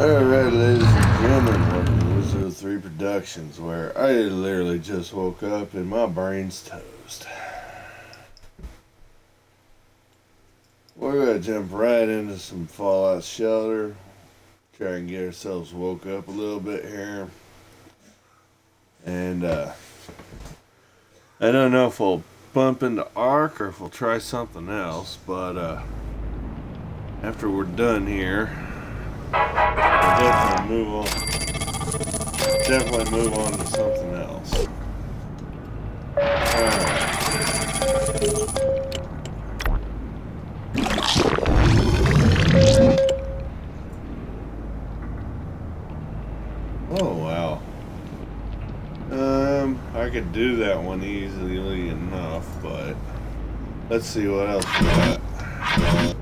Alright, ladies and gentlemen, welcome to Wizard 3 Productions, where I literally just woke up and my brain's toast. We're gonna jump right into some Fallout Shelter, try and get ourselves woke up a little bit here. And, uh, I don't know if we'll bump into Ark or if we'll try something else, but, uh, after we're done here, definitely move on. Definitely move on to something else. Oh wow. Um, I could do that one easily enough, but let's see what else we got.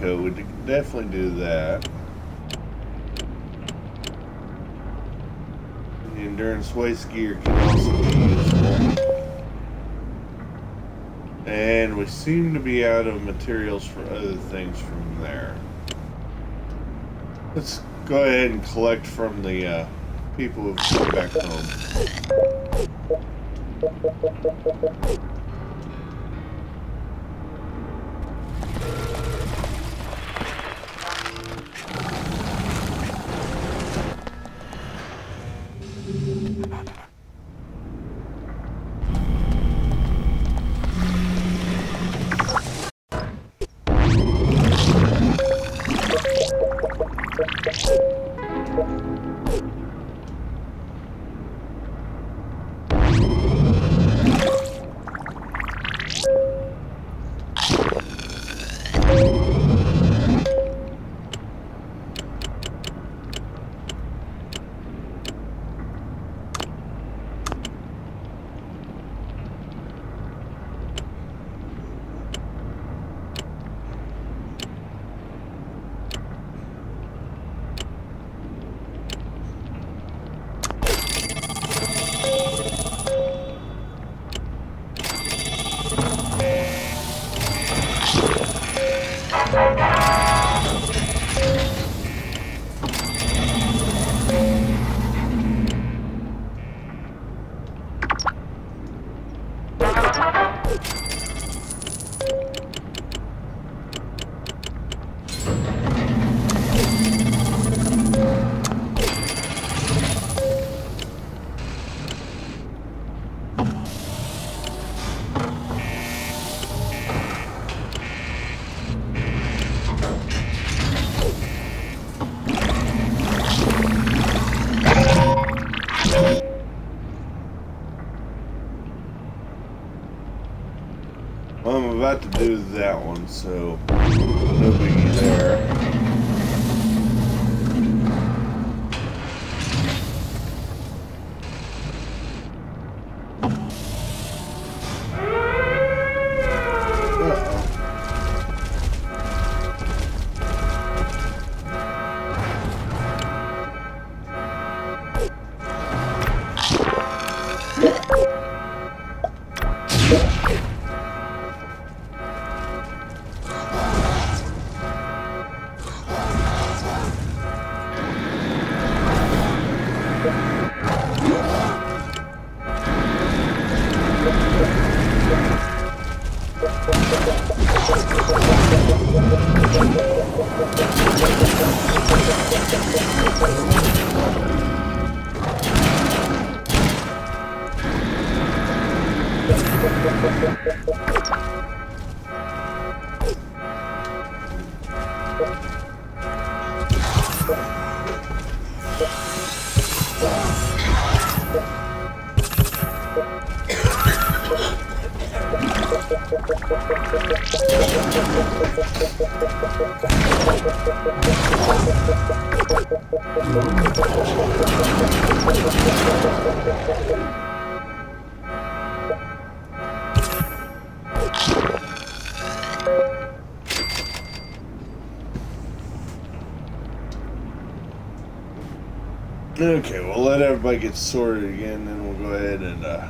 We could definitely do that. The endurance waist gear can also be useful. And we seem to be out of materials for other things from there. Let's go ahead and collect from the uh, people who've come back home. Do that one, so get sorted again, then we'll go ahead and uh,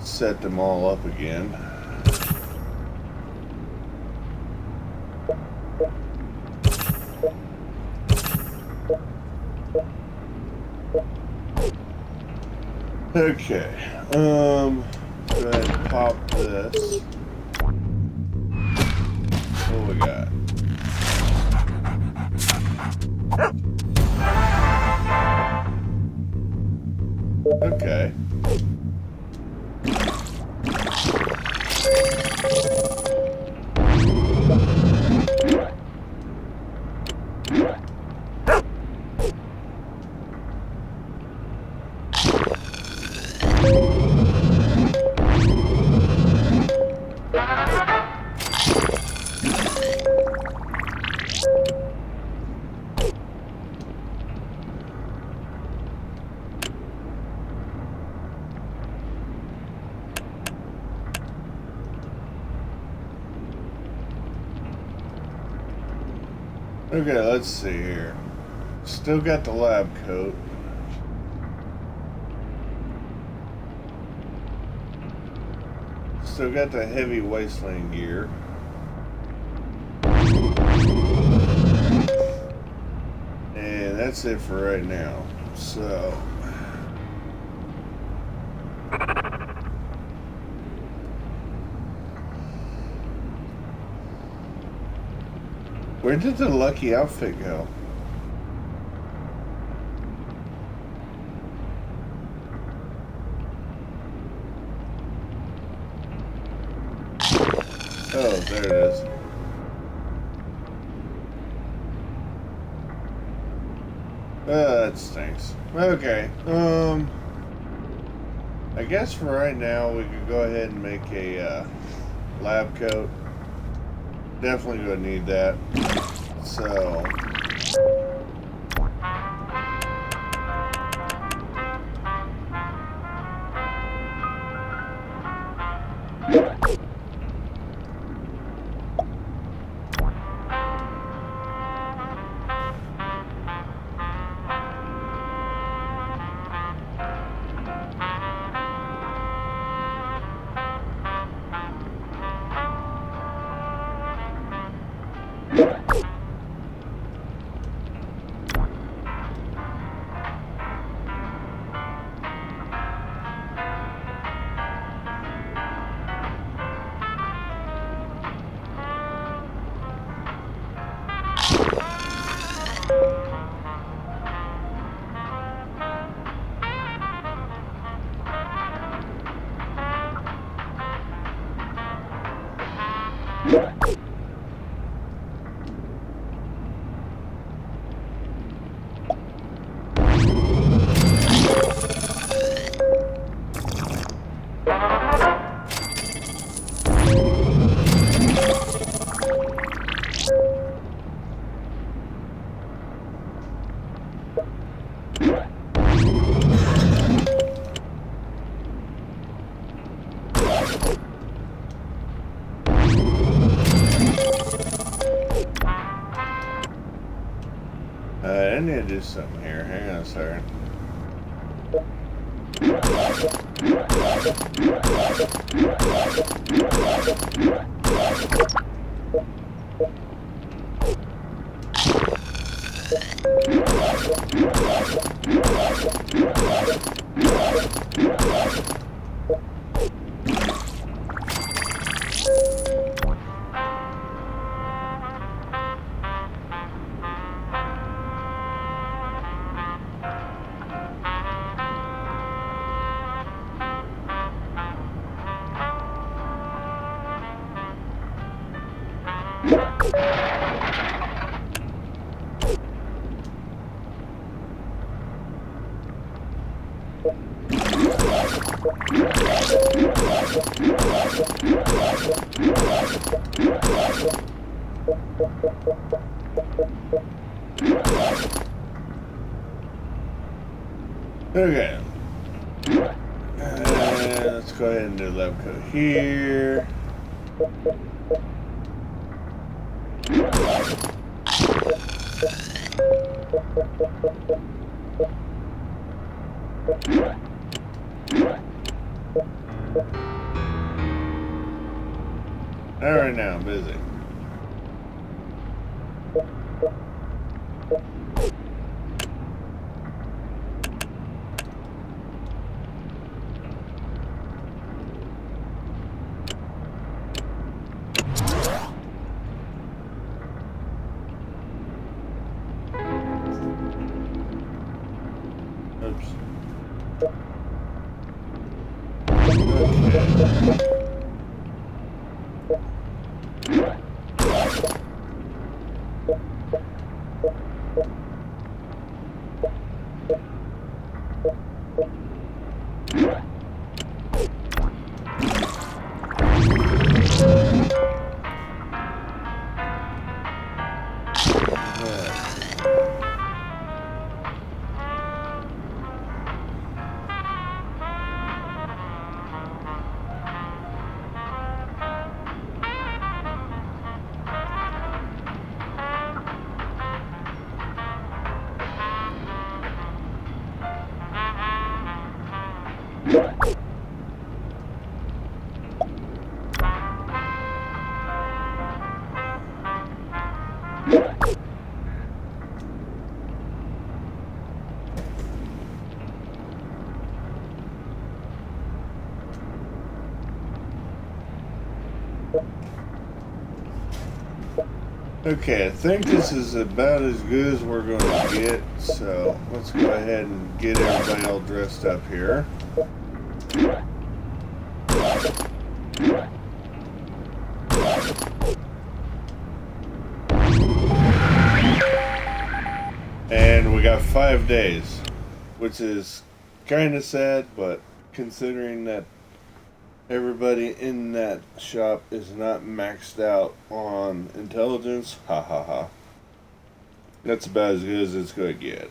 set them all up again. Let's see here. Still got the lab coat. Still got the heavy wasteland gear. And that's it for right now. So... Where did the lucky outfit go? Oh, there it is. Uh, that stinks. Okay, um... I guess for right now we could go ahead and make a uh, lab coat. Definitely gonna need that. So... do something here. Hang on a second. Thank Okay, I think this is about as good as we're going to get, so let's go ahead and get everybody all dressed up here. And we got five days, which is kind of sad, but considering that everybody in that shop is not maxed out on intelligence, ha ha ha. That's about as good as it's going to get.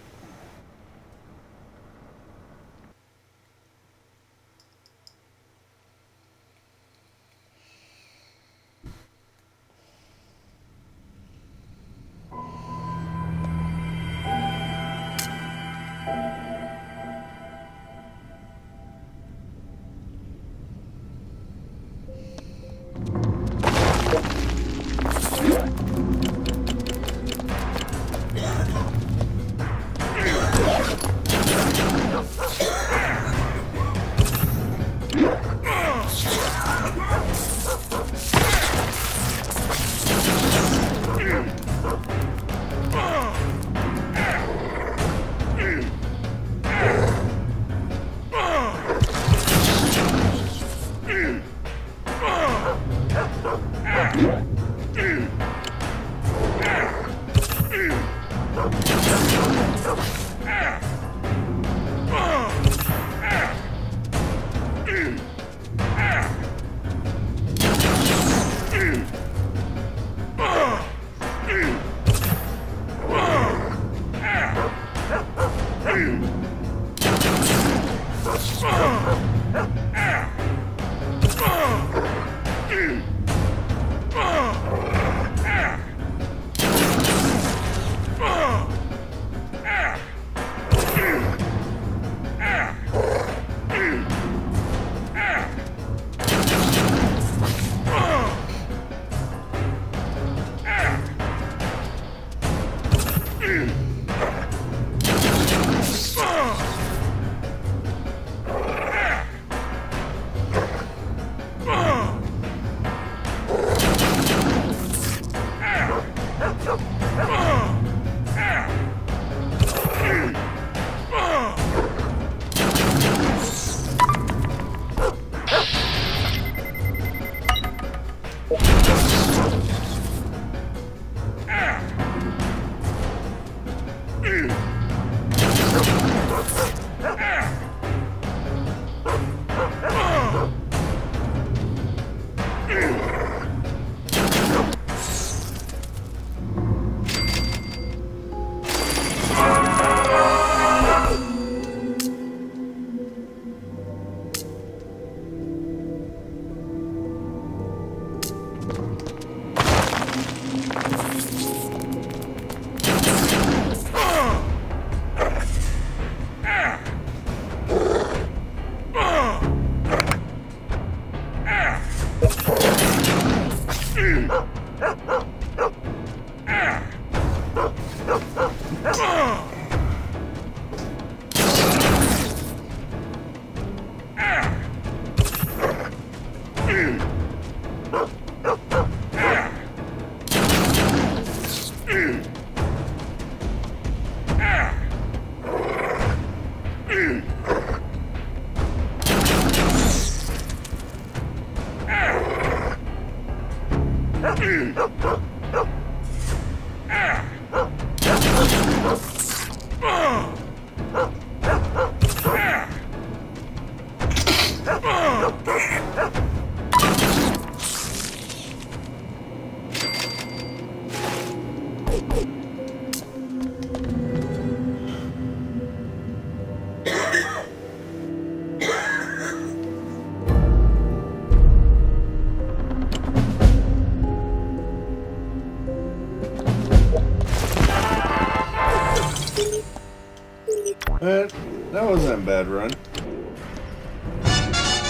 Wasn't a bad run.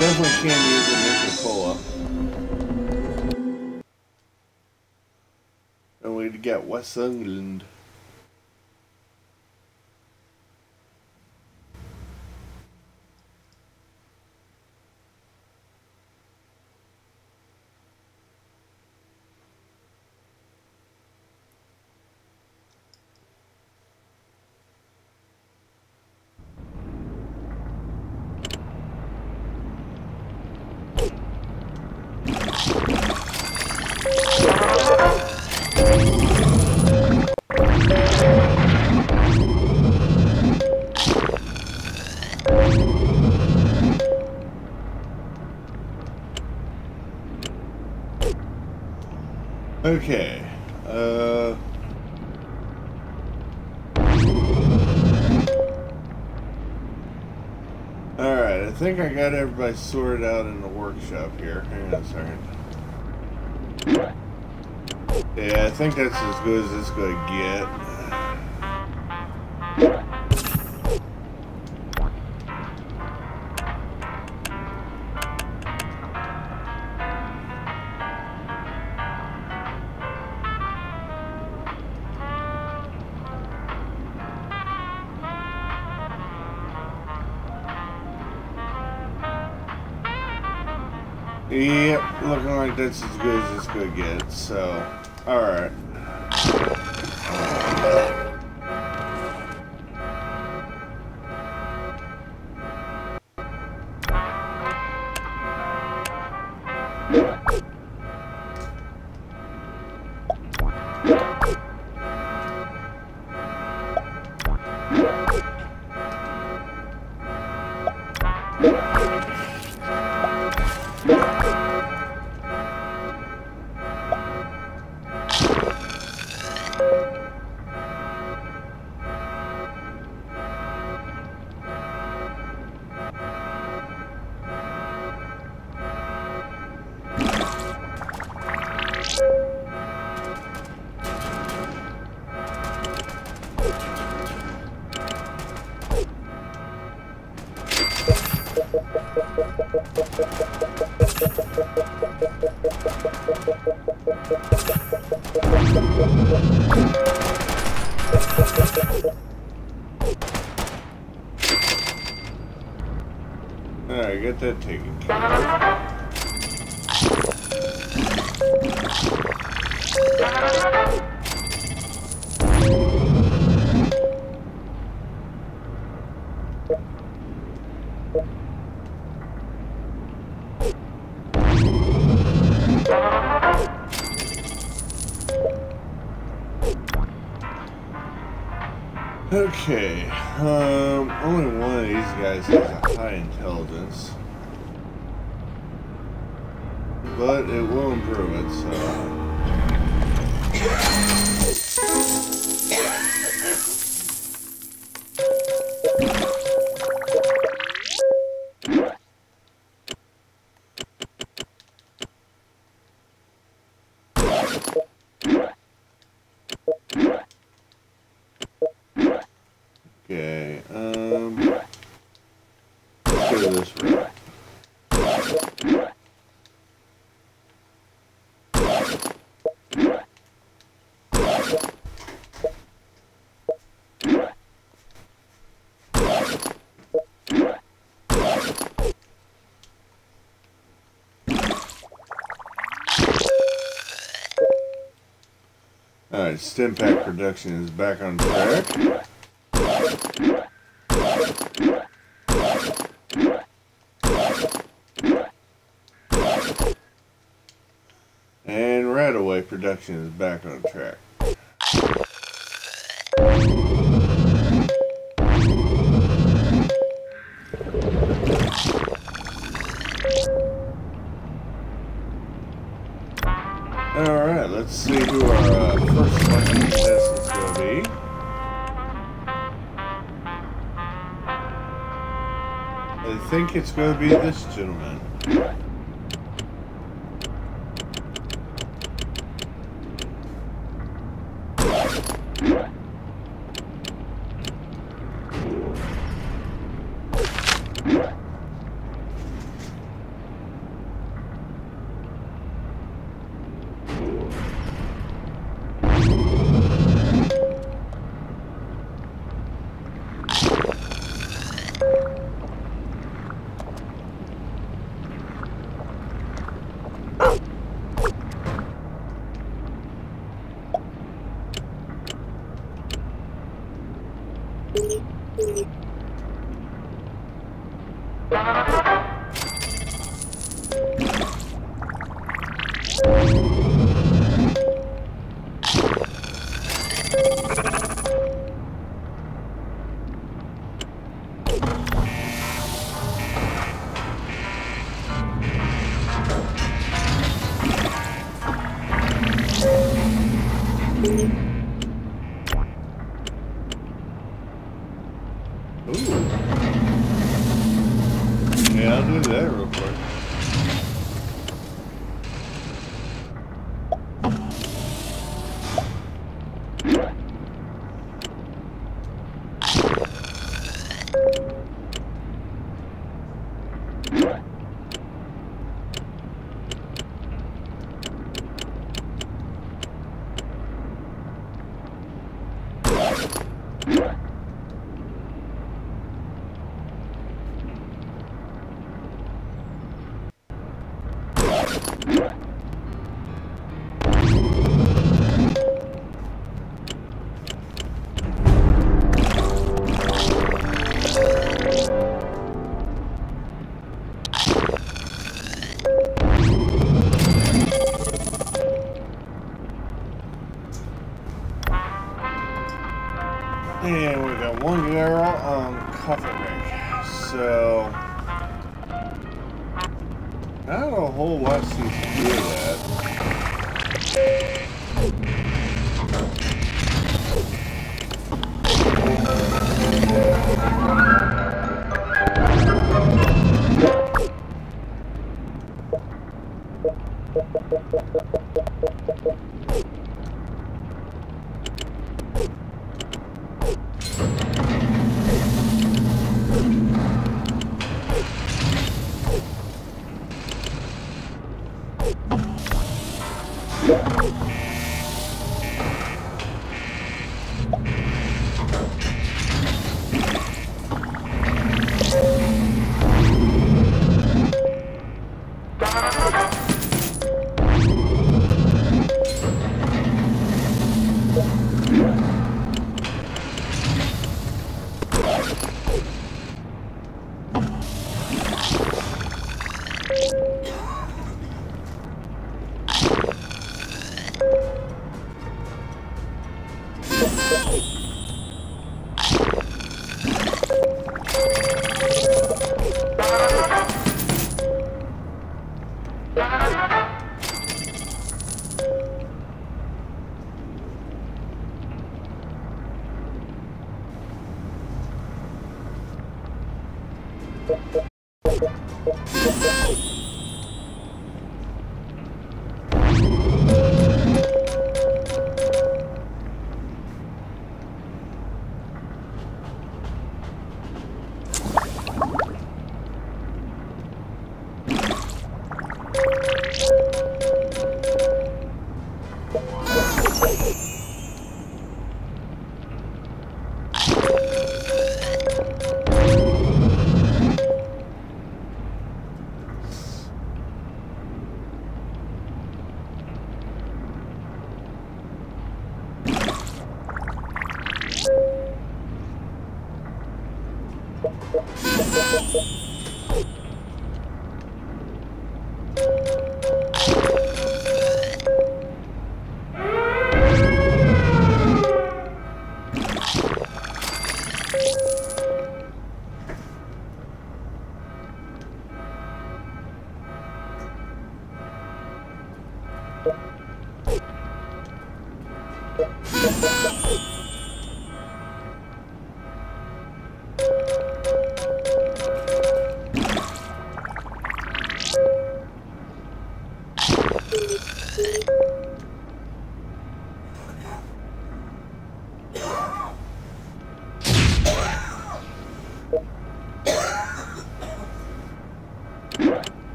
Definitely can use a Nuka-Cola. And we get West England. Okay. Uh. Alright, I think I got everybody sorted out in the workshop here. Hang on a second. Yeah, I think that's as good as it's gonna get. Looking is good Alright, Stimpak production is back on track. And RadAway production is back on track. Going to be this gentleman.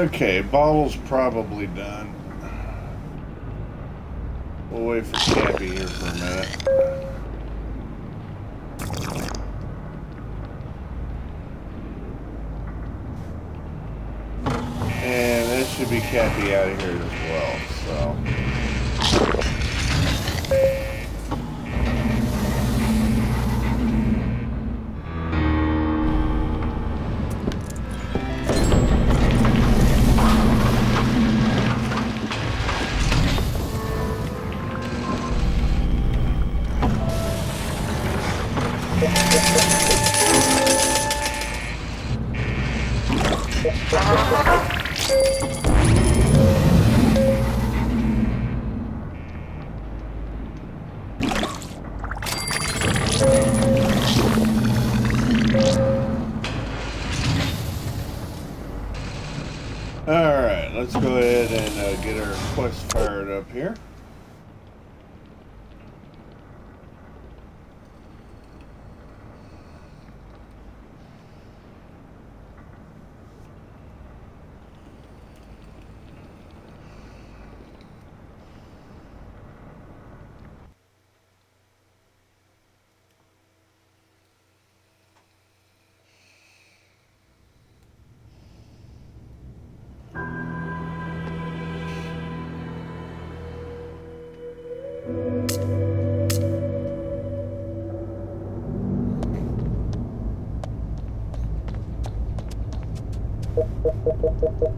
Okay, bottle's probably done. We'll wait for Cappy here for a minute. And that should be Cappy out of here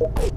Oh.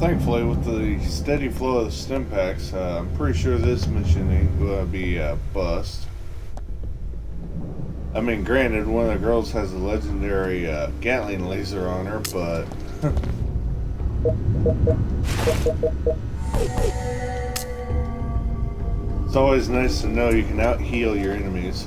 Thankfully, with the steady flow of the Stimpaks, uh, I'm pretty sure this mission ain't to be a bust. I mean, granted, one of the girls has a legendary uh, Gatling laser on her, but... it's always nice to know you can out-heal your enemies.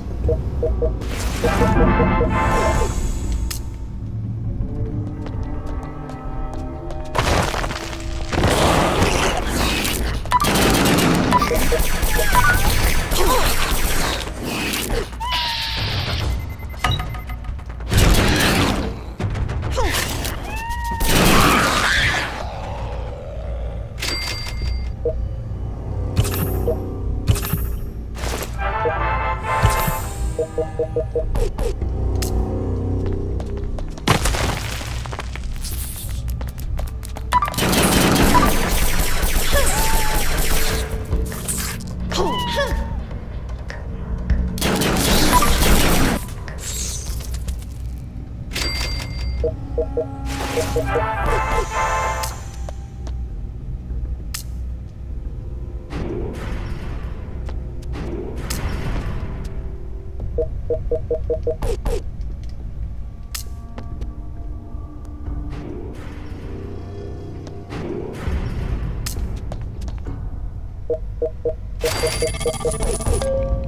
ハハハハ!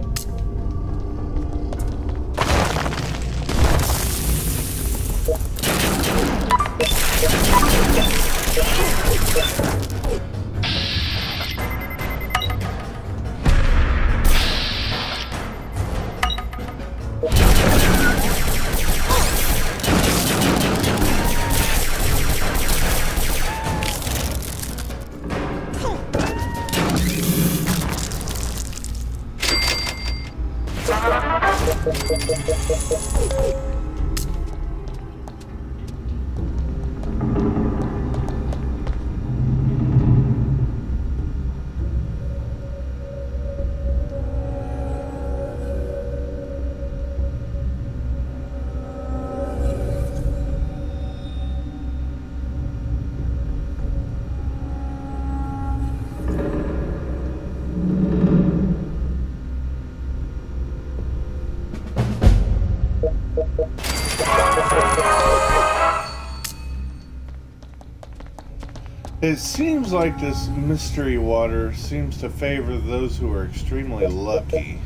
It seems like this mystery water seems to favor those who are extremely lucky.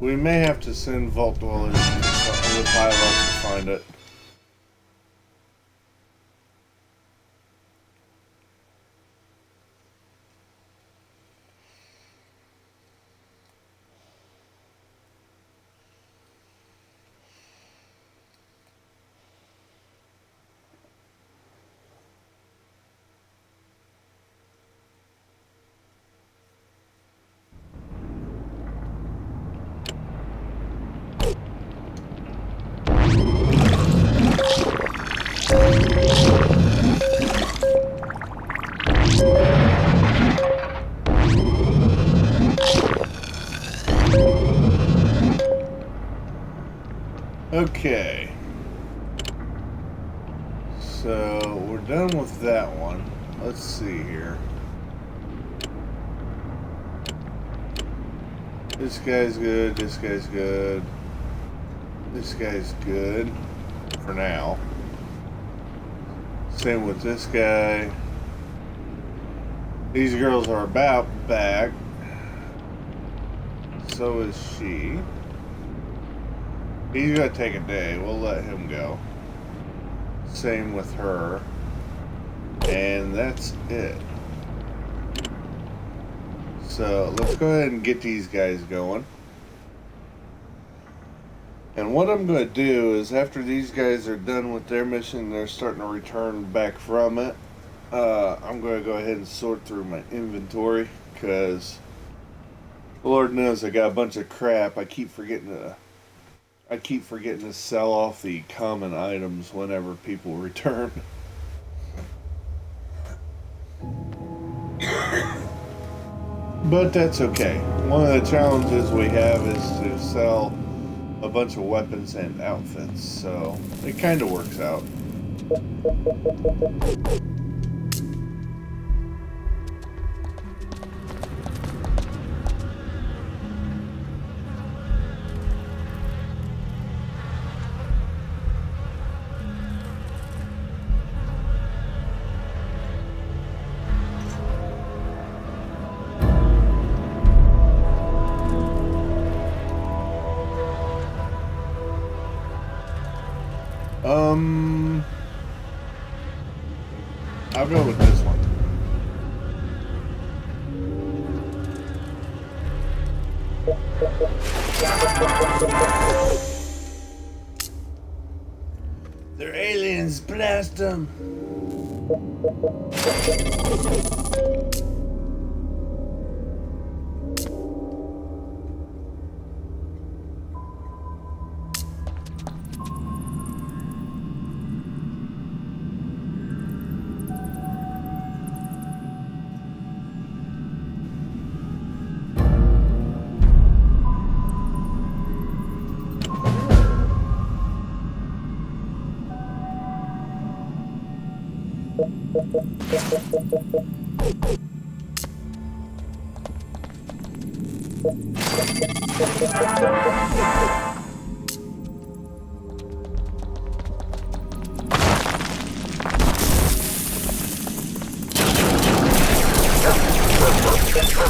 We may have to send Vault Dwellers with Hylos to find it. Guy's good, this guy's good. This guy's good. For now. Same with this guy. These girls are about back. So is she. He's gonna take a day. We'll let him go. Same with her. And that's it. So let's go ahead and get these guys going. And what I'm going to do is after these guys are done with their mission, they're starting to return back from it. Uh, I'm going to go ahead and sort through my inventory because Lord knows I got a bunch of crap. I keep forgetting to I keep forgetting to sell off the common items whenever people return. but that's okay. One of the challenges we have is to sell a bunch of weapons and outfits, so it kind of works out.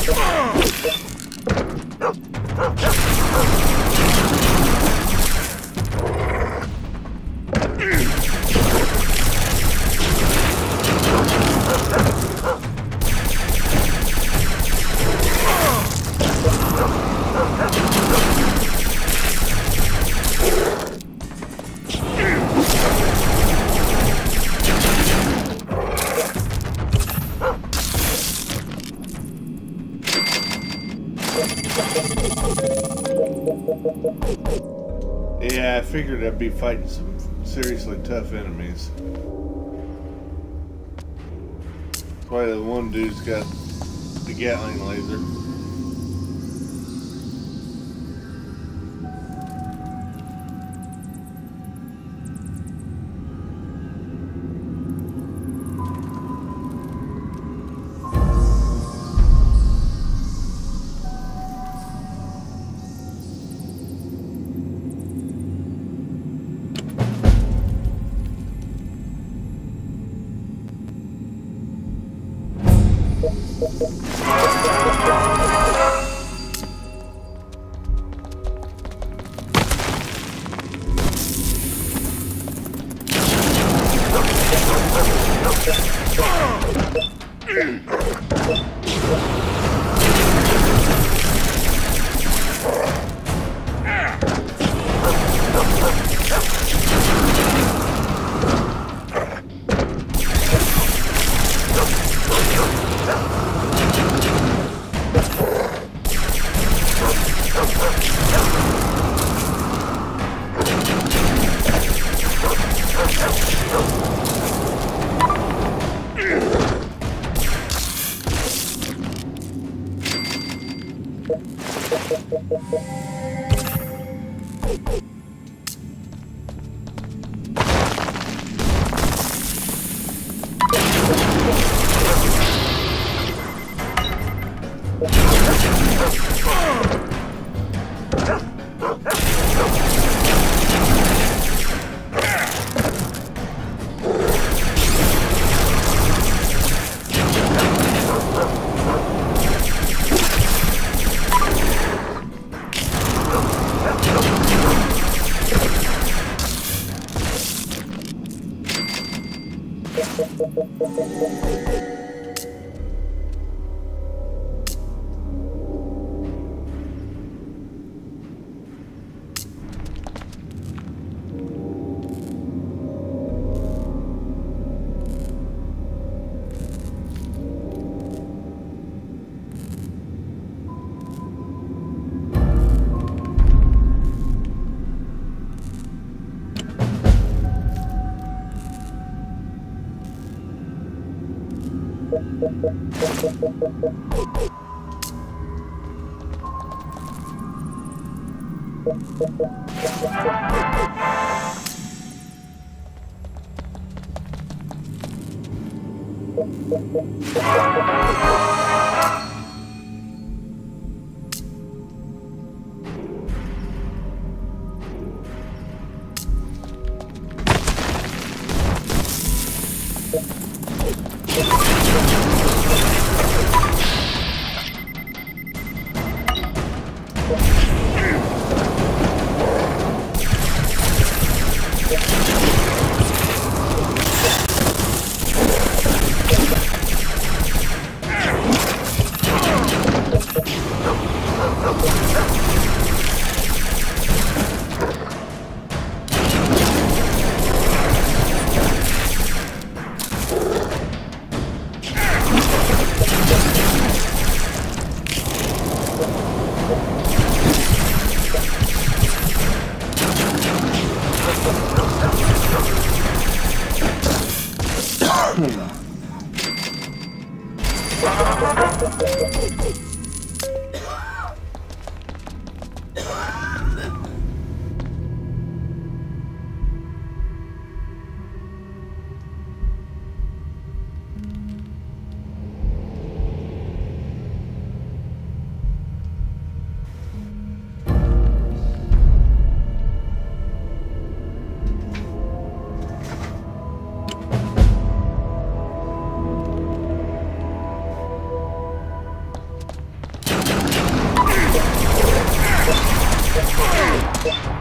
Um, I'll go with this one. They're aliens, blast them! Yeah, I figured I'd be fighting some seriously tough enemies. Why the one dude's got the Gatling laser. Alright.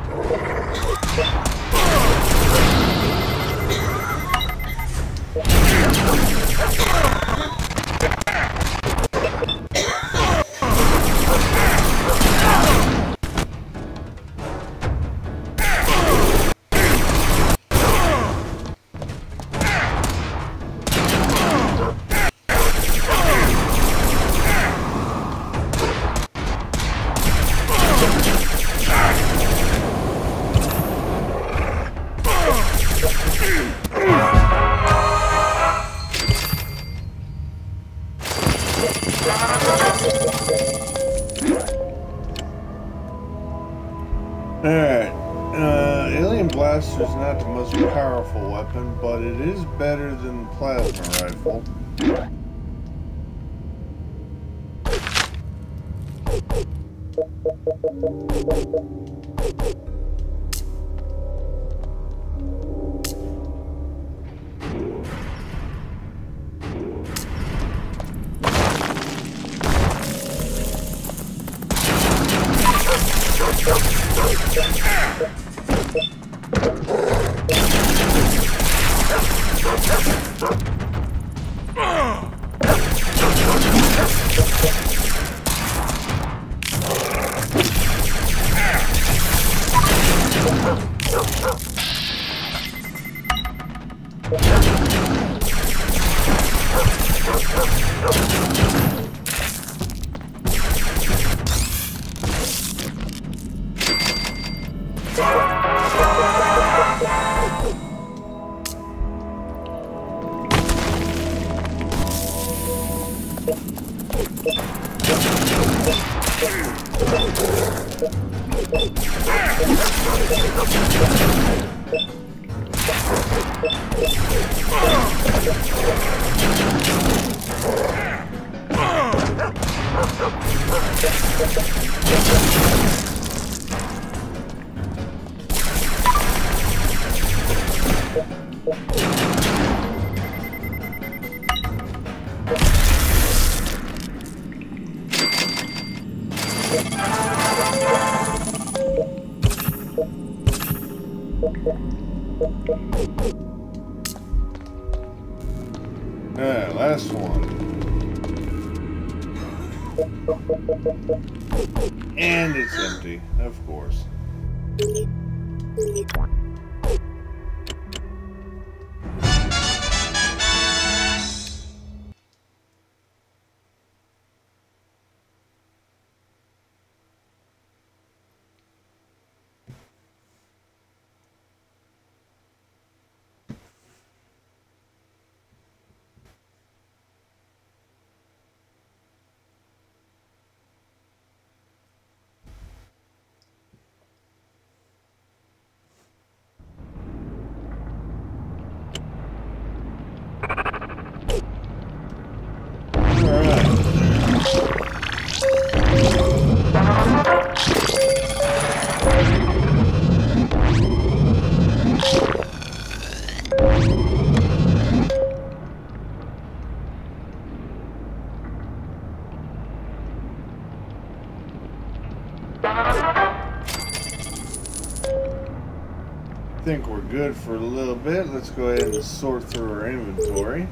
Good for a little bit. Let's go ahead and sort through our inventory.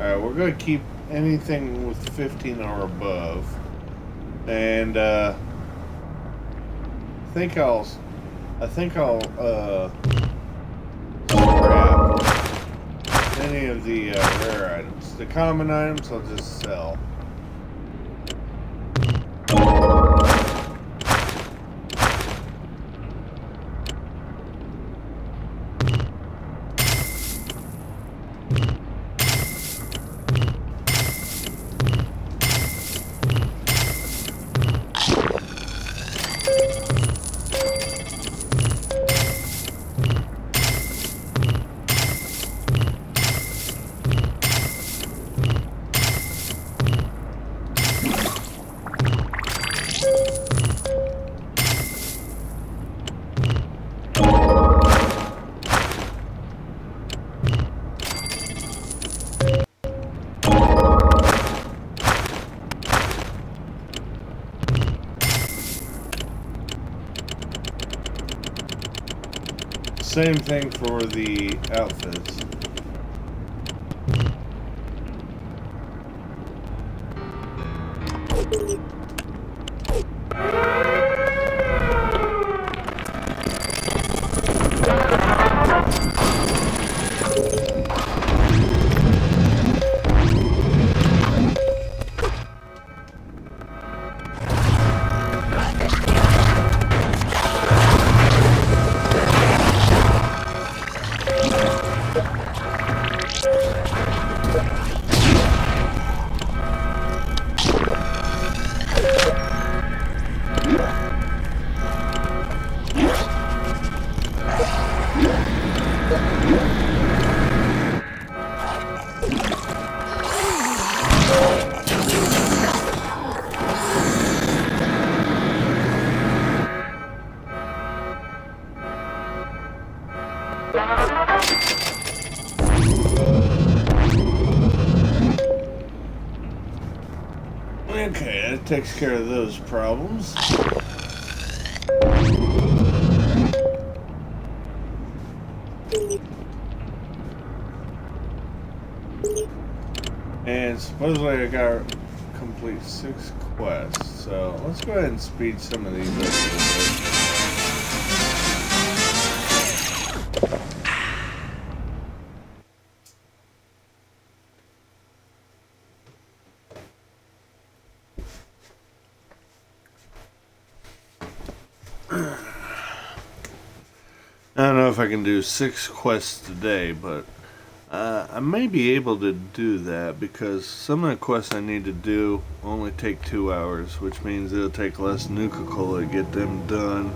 Alright, we're going to keep anything with 15 or above. And, uh, I think I'll, I think I'll, uh, grab any of the uh. The common items I'll just sell. Same thing for the outfits. Takes care of those problems. And supposedly I got complete six quests, so let's go ahead and speed some of these up can do six quests today, but uh, I may be able to do that because some of the quests I need to do only take two hours, which means it'll take less Nuka-Cola to get them done.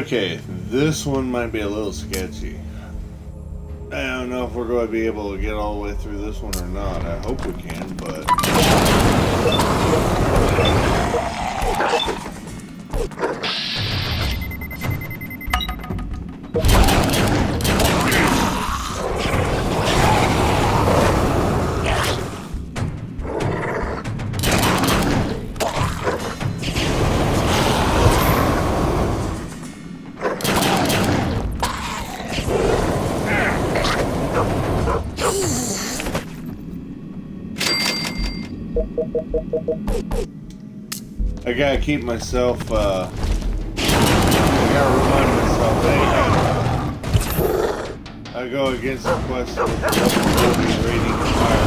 Okay, this one might be a little sketchy. I don't know if we're going to be able to get all the way through this one or not. I hope we can, but... I gotta keep myself, uh, I gotta remind myself that I go against the quest of rating fire.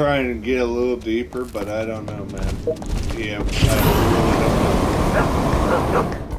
I'll try and get a little deeper, but I don't know, man. Yeah, I really don't know.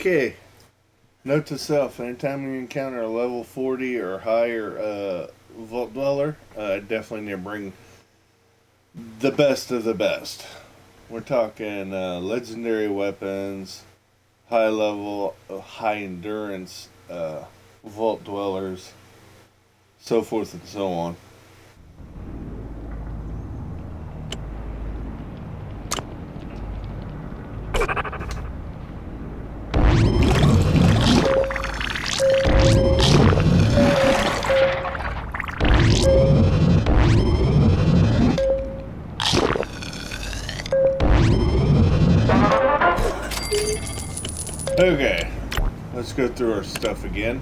Okay. Note to self: Anytime you encounter a level 40 or higher uh, vault dweller, uh, definitely need to bring the best of the best. We're talking uh, legendary weapons, high level, uh, high endurance uh, vault dwellers, so forth and so on. Okay, let's go through our stuff again.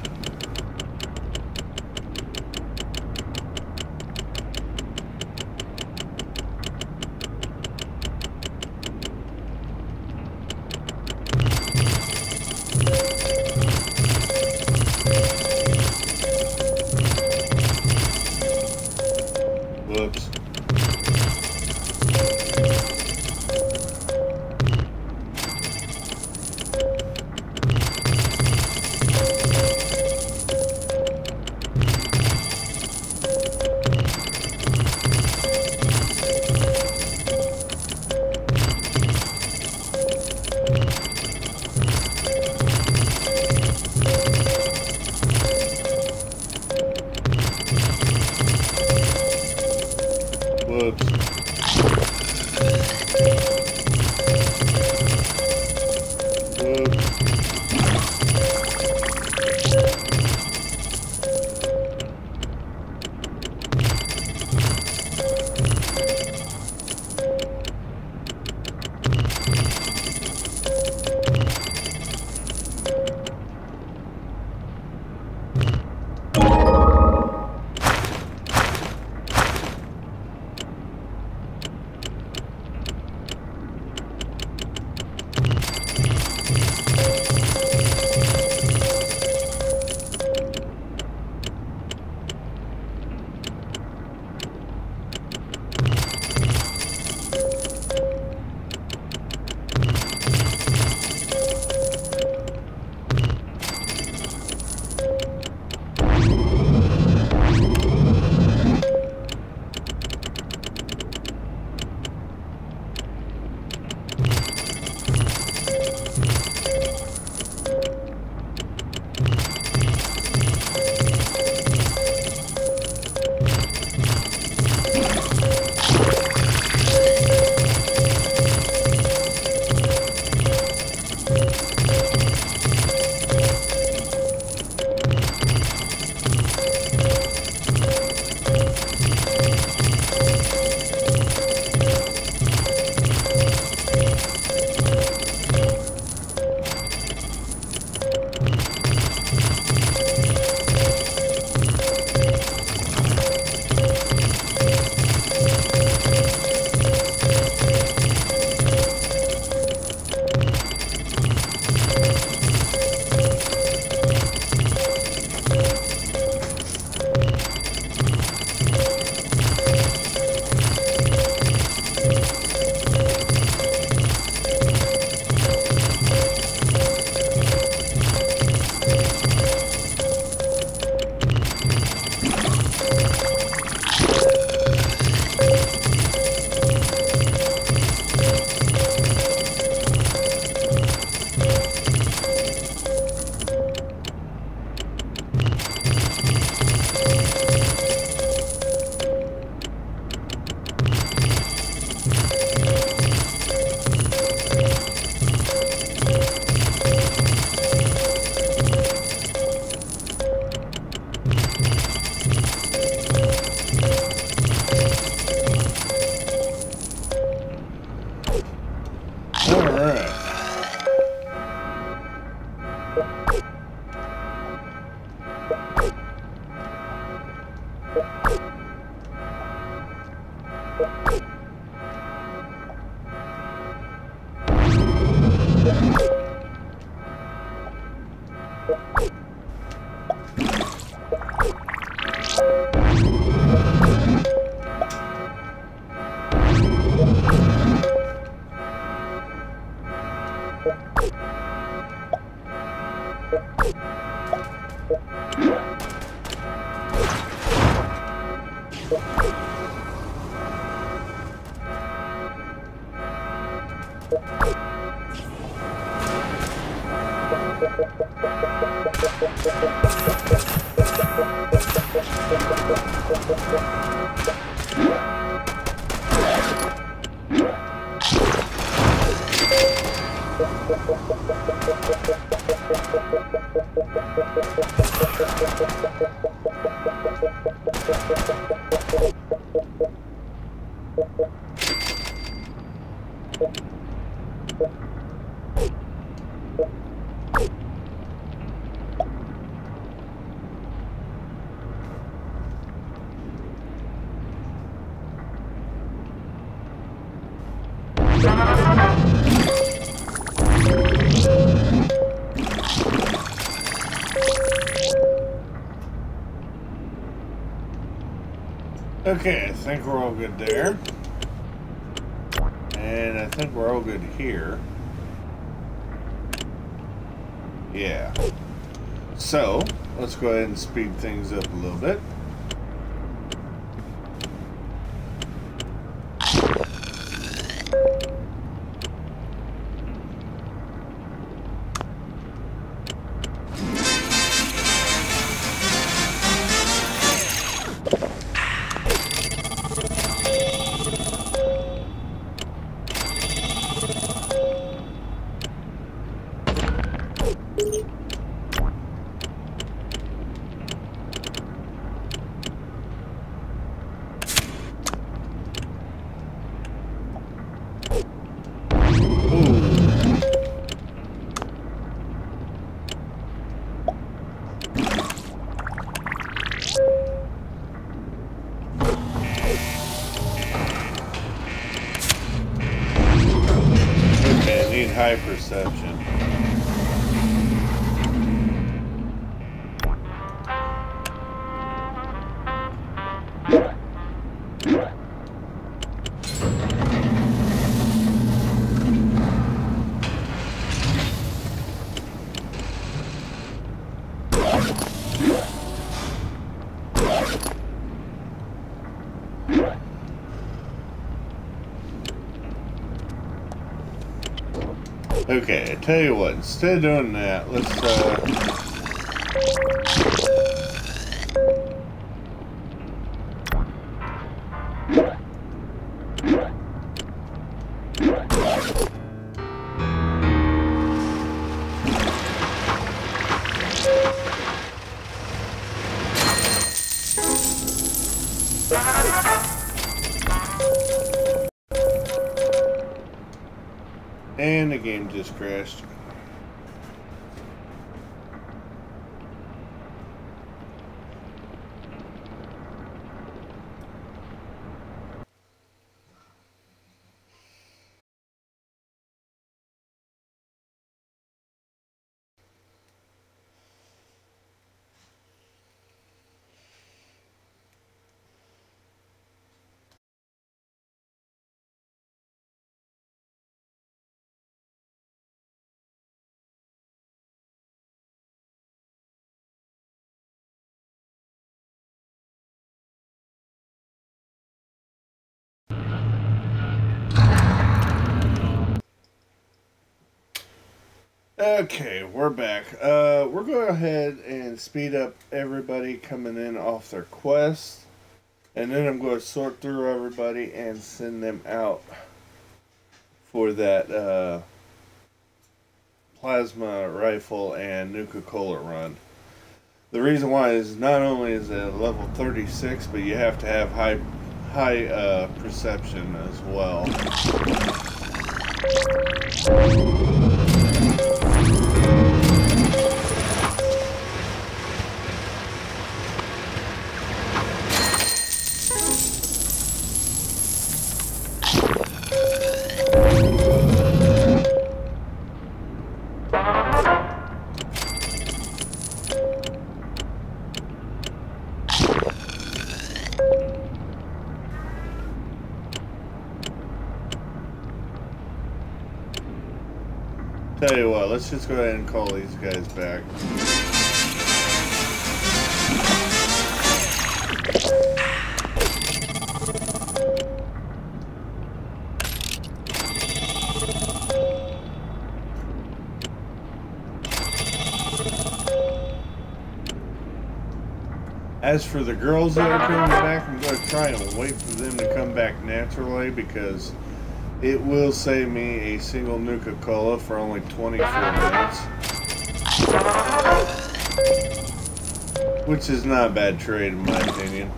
you think we're all good there. And I think we're all good here. Yeah. So, let's go ahead and speed things up a little bit. Okay, I tell you what, instead of doing that, let's, uh... crashed. Okay, we're back. Uh, we're going ahead and speed up everybody coming in off their quest. And then I'm going to sort through everybody and send them out for that uh, plasma rifle and Nuka-Cola run. The reason why is not only is it level 36, but you have to have high, high uh, perception as well. Tell you what, let's just go ahead and call these guys back. As for the girls that are coming back, I'm going to try and wait for them to come back naturally because it will save me a single Nuka-Cola for only 24 minutes. Which is not a bad trade in my opinion.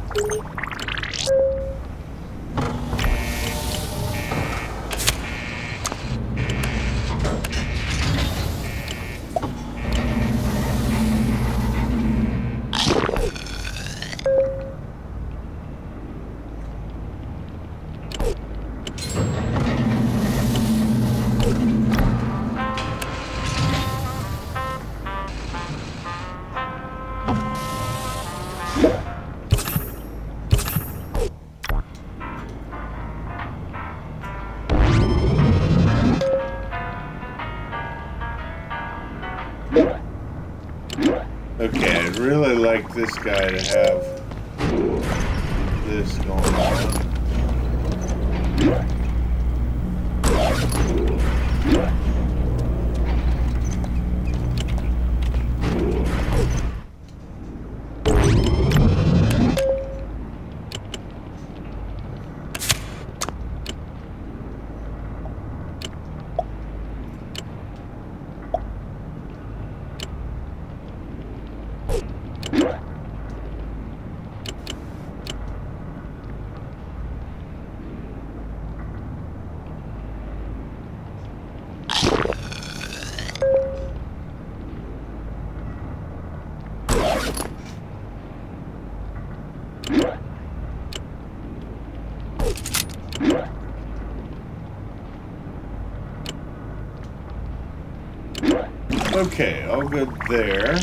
Okay, all good there.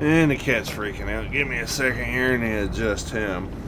And the cat's freaking out. Give me a second here and adjust him.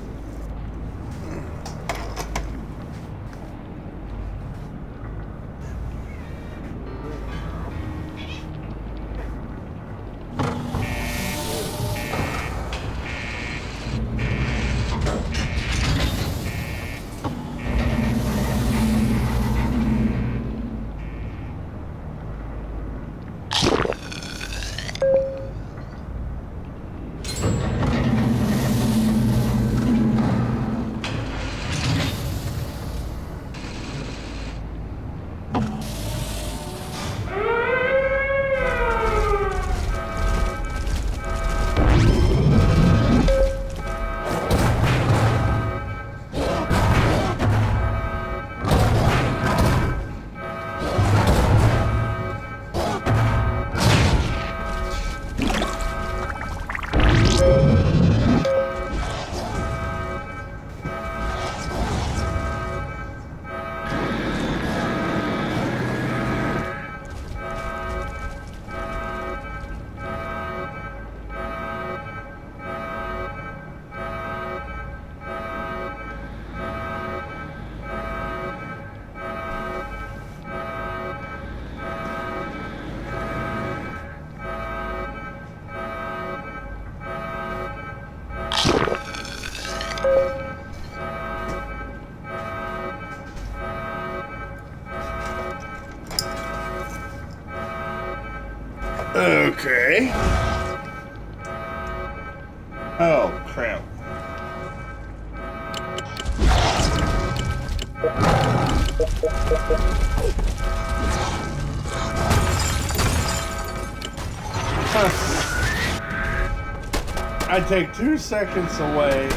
I take two seconds away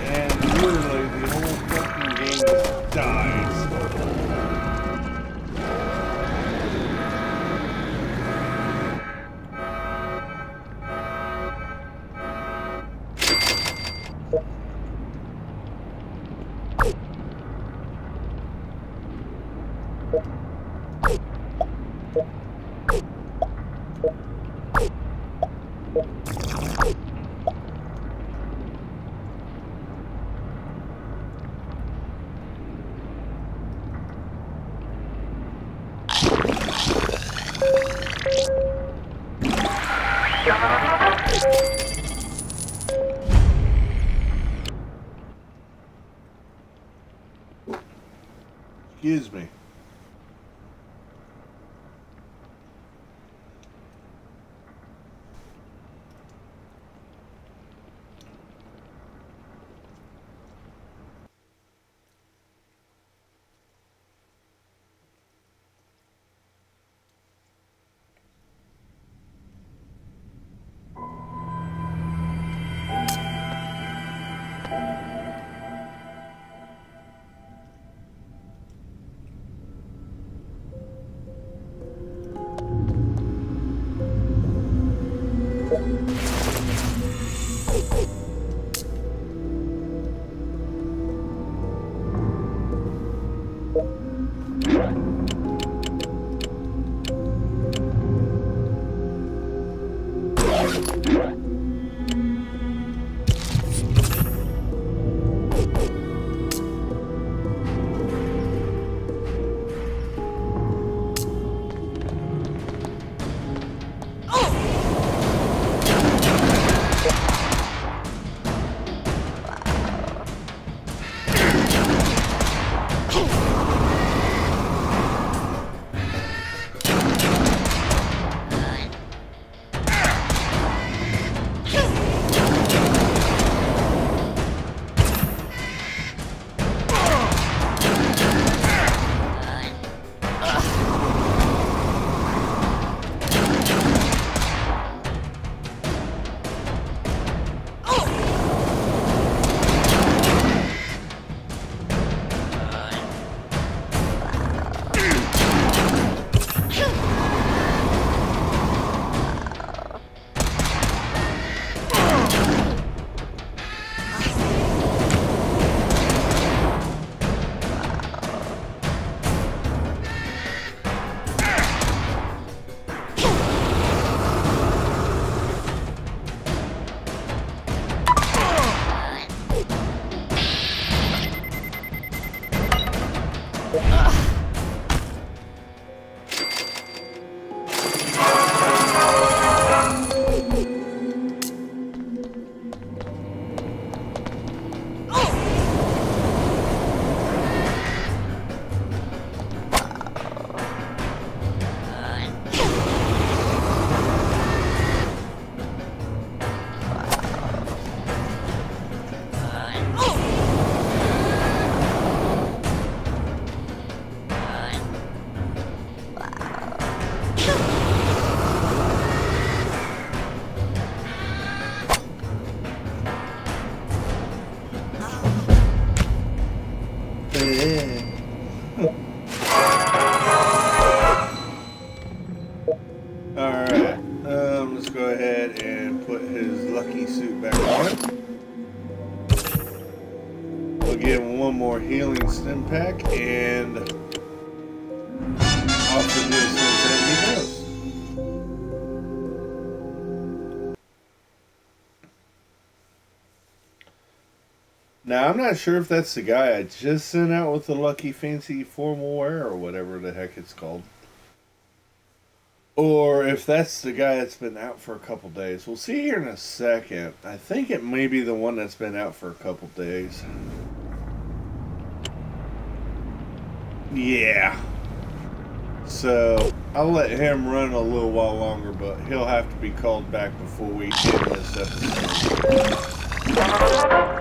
Excuse me. I'm not sure if that's the guy I just sent out with the lucky fancy formal wear or whatever the heck it's called. Or if that's the guy that's been out for a couple days. We'll see here in a second. I think it may be the one that's been out for a couple days. Yeah. So, I'll let him run a little while longer, but he'll have to be called back before we end this episode.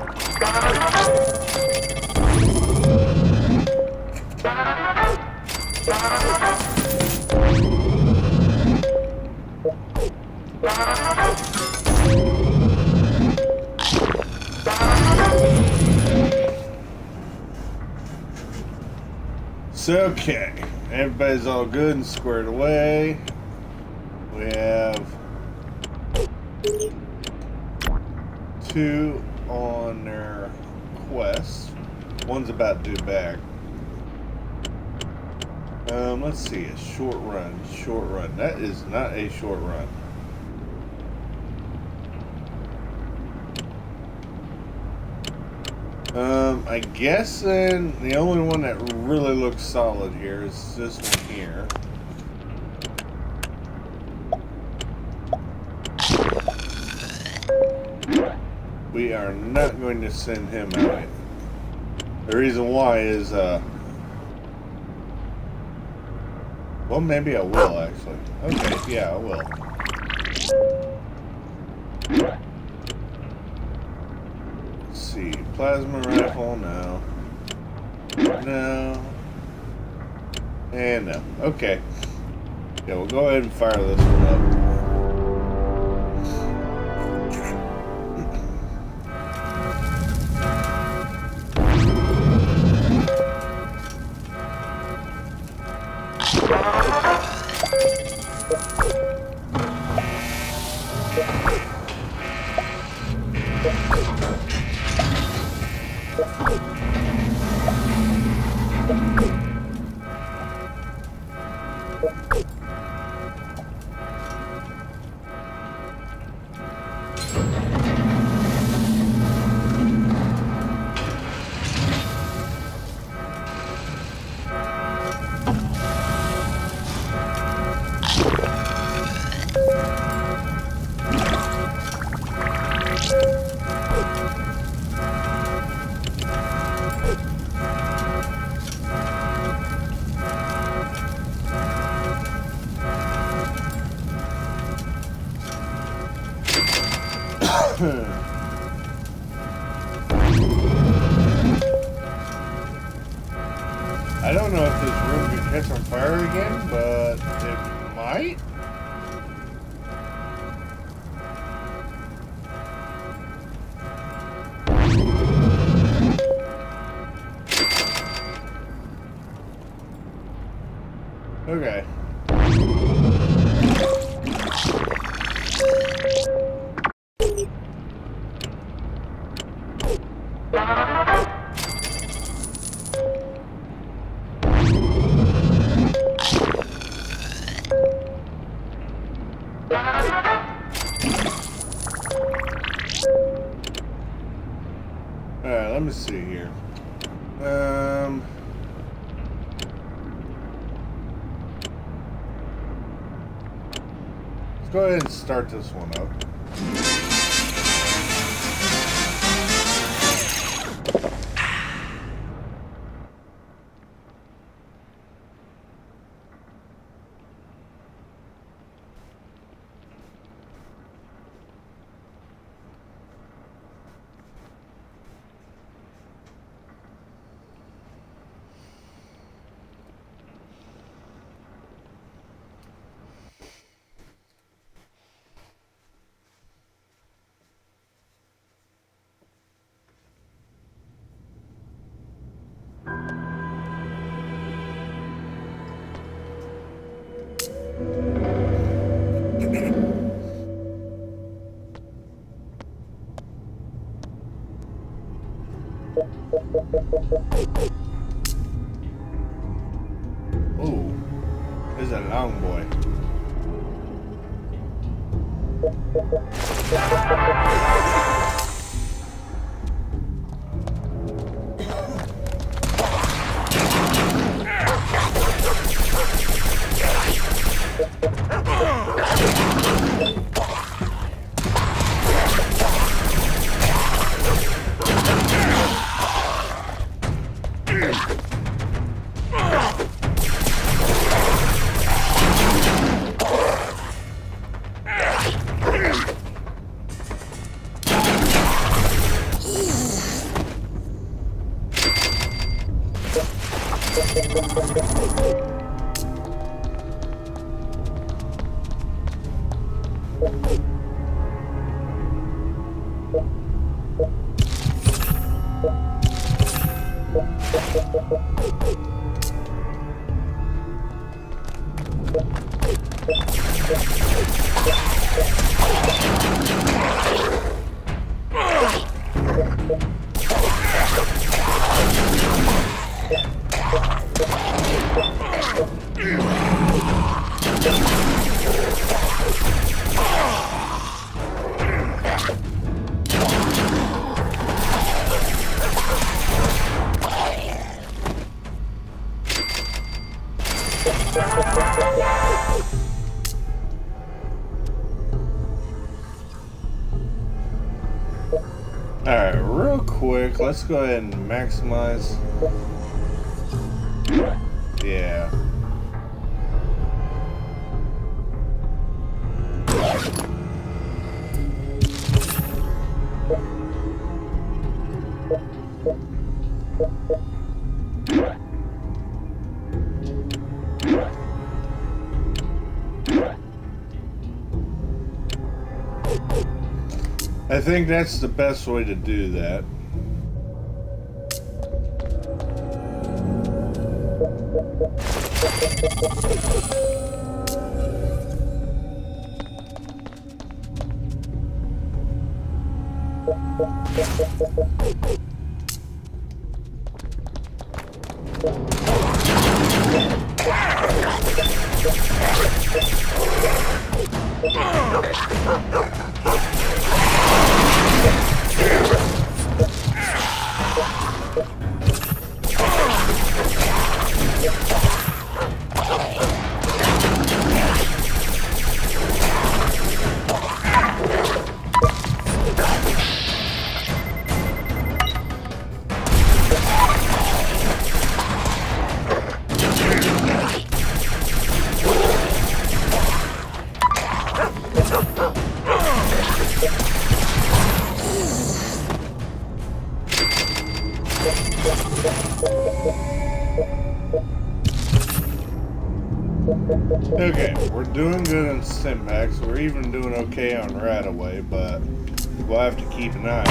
So, okay. Everybody's all good and squared away. We have two on their quest. One's about due back. Um, let's see, a short run, short run. That is not a short run. Um, I guess then the only one that really looks solid here is this one here. we are not going to send him out. The reason why is, uh, well, maybe I will, actually. Okay, yeah, I will. Let's see, plasma rifle, no. No. And no. Okay. Yeah, we'll go ahead and fire this one up. thank let's go ahead and maximize. Yeah. I think that's the best way to do that. Keep an eye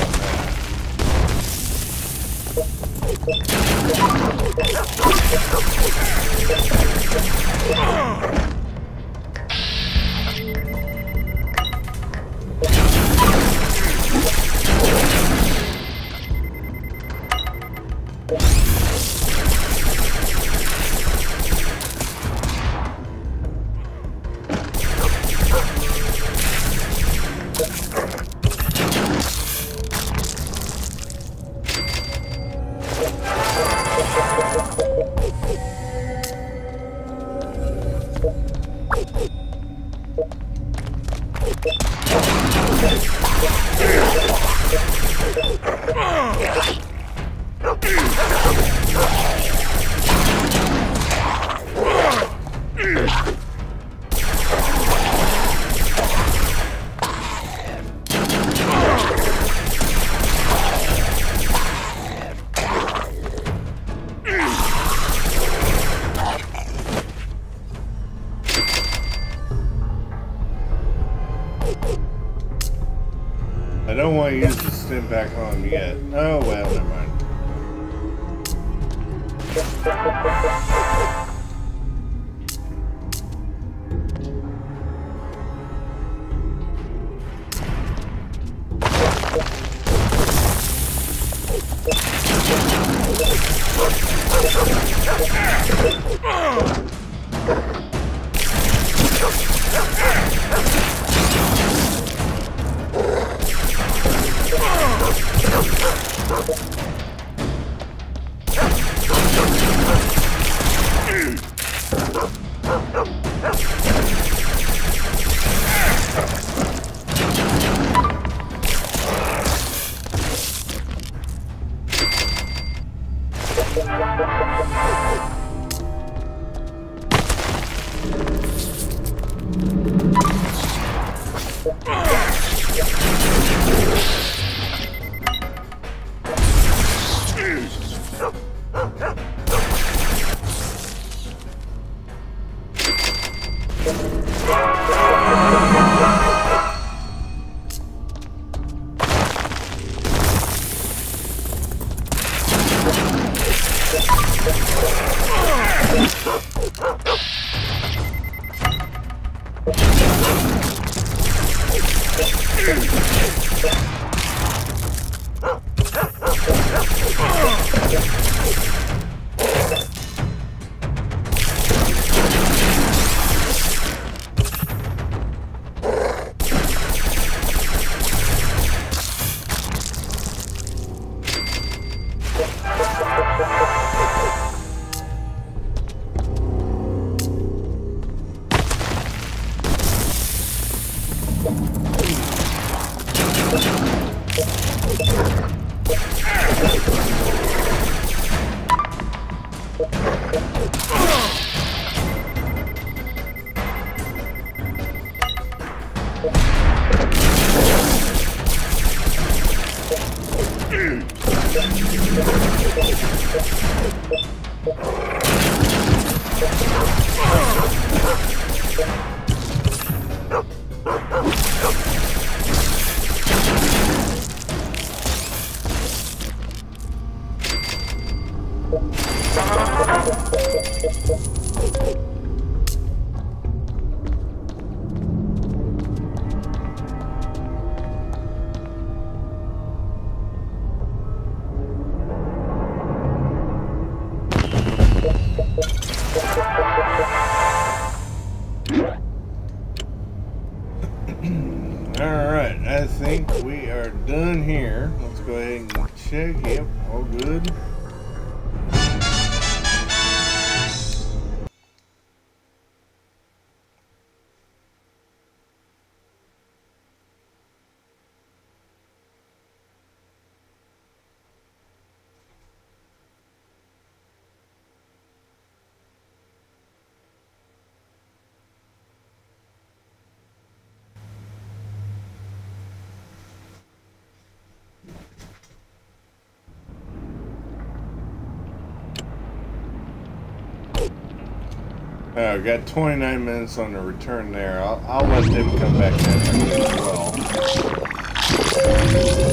got 29 minutes on the return there. I'll, I'll let them come back in as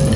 well.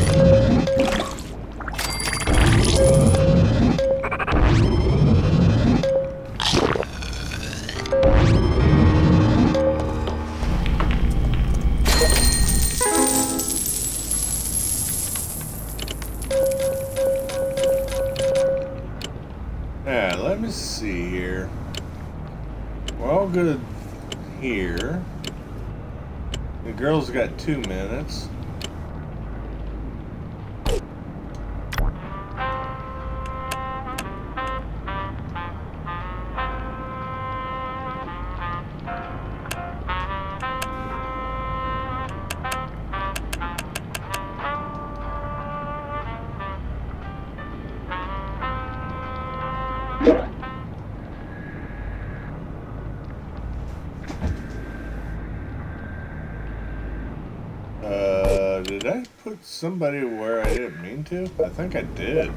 Somebody where I didn't mean to? I think I did.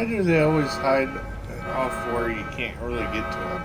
Why do they always hide off where you can't really get to them?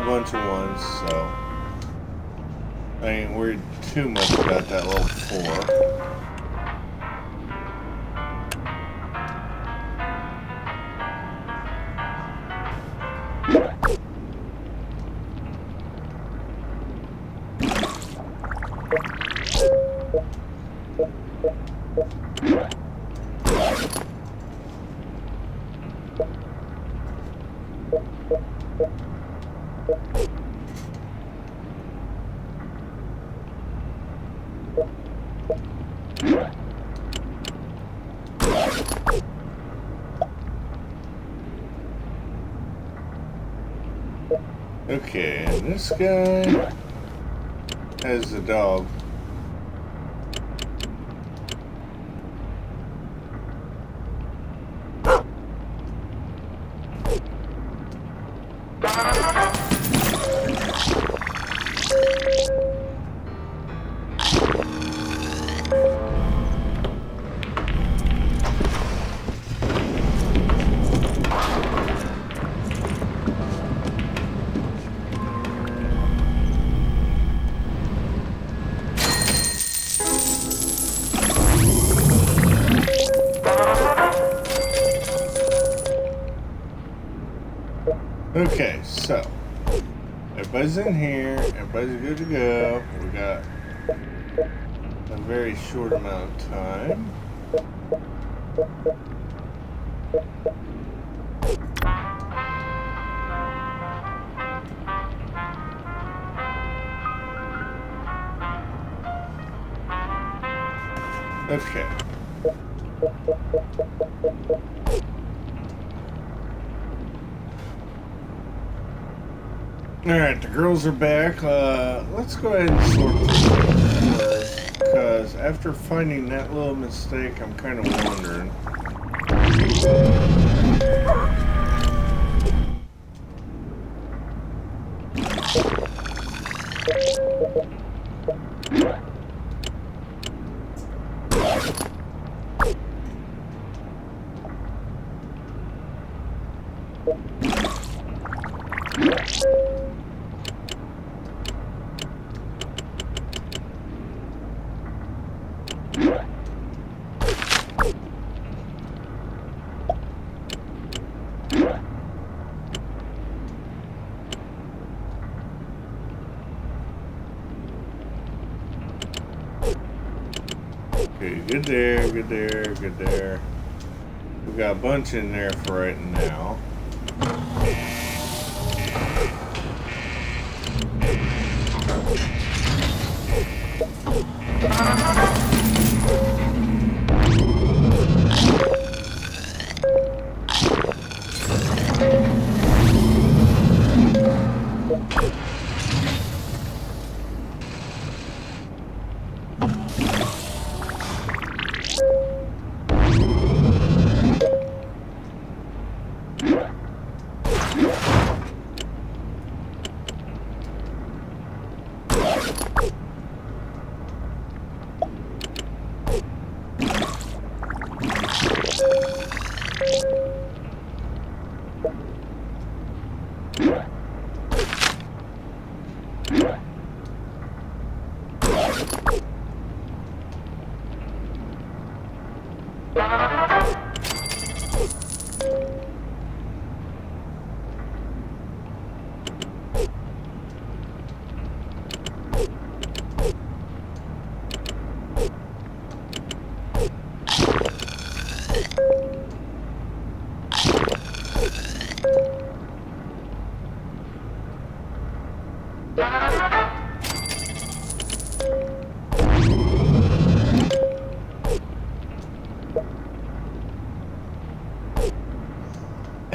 Bunch of ones, so I ain't worried too much about that little four. guy. bills are back. Uh, let's go ahead and sort this because after finding that little mistake, I'm kind of wondering. punch in there for it and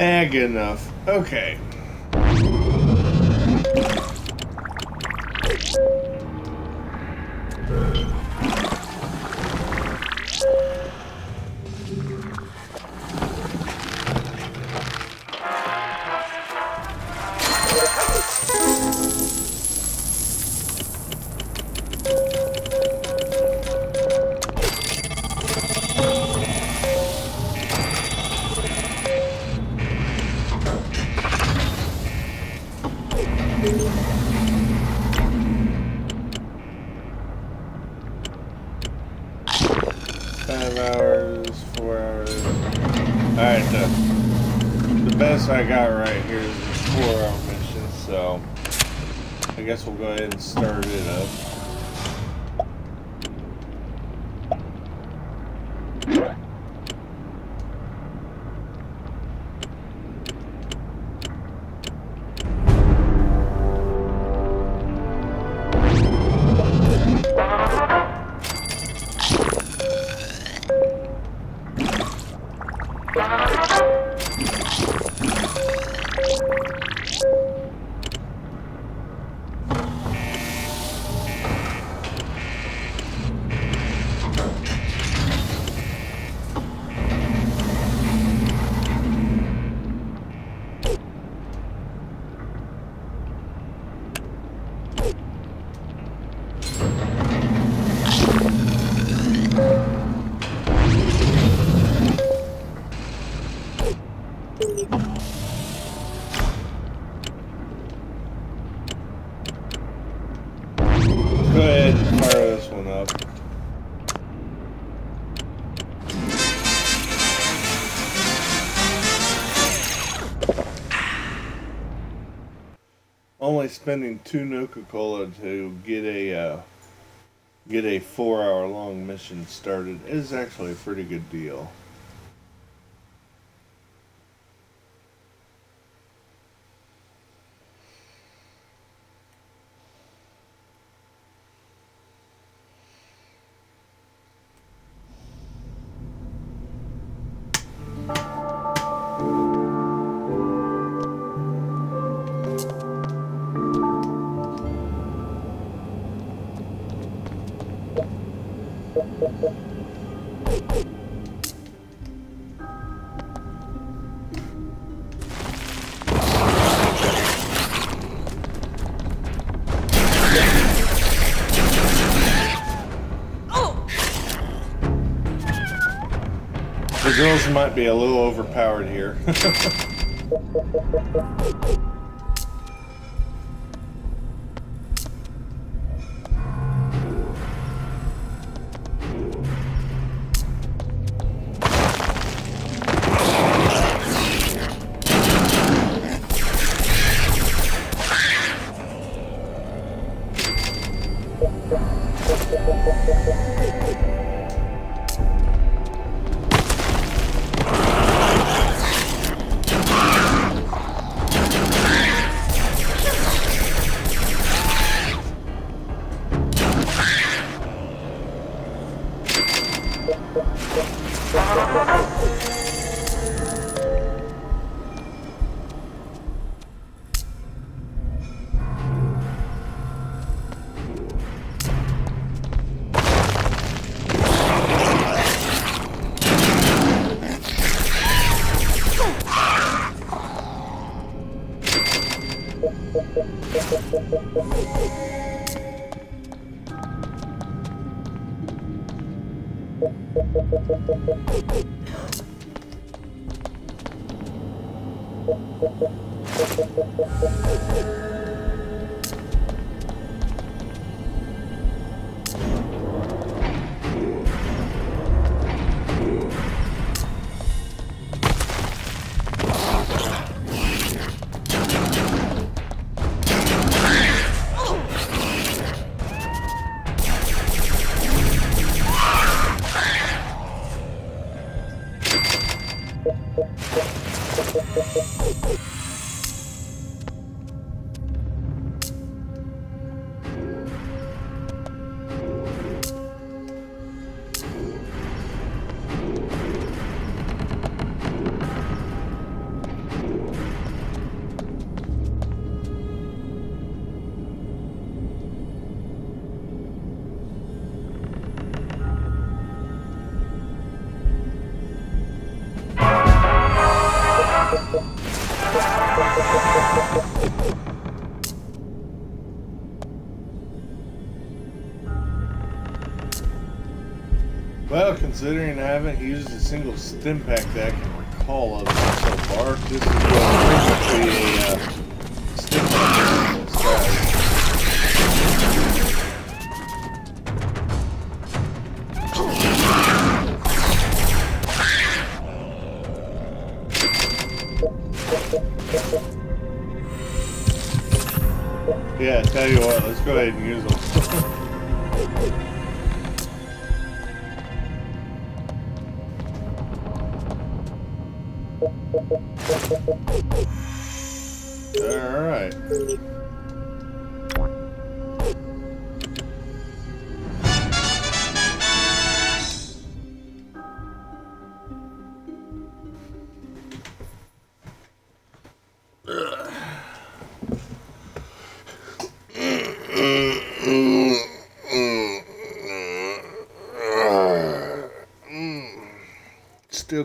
Snag enough. Okay. Spending two Nuka Cola to get a uh, get a four hour long mission started is actually a pretty good deal. Might be a little overpowered here. considering I haven't used a single Stimpak that I can recall of so far, this is pretty much be a uh, Stimpak. Yeah, tell you what, let's go ahead and use them.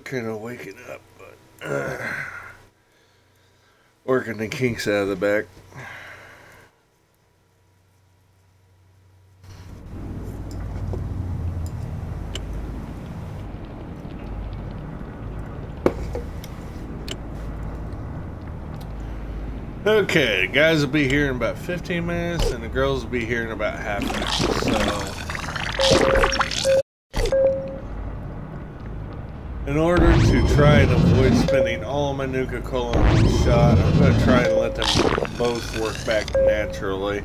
Kind of waking up, but uh, working the kinks out of the back. Okay, guys will be here in about 15 minutes, and the girls will be here in about half an hour. So, in order to try and avoid spending all my Nuka-Cola in one shot. I'm going to try and let them both work back naturally.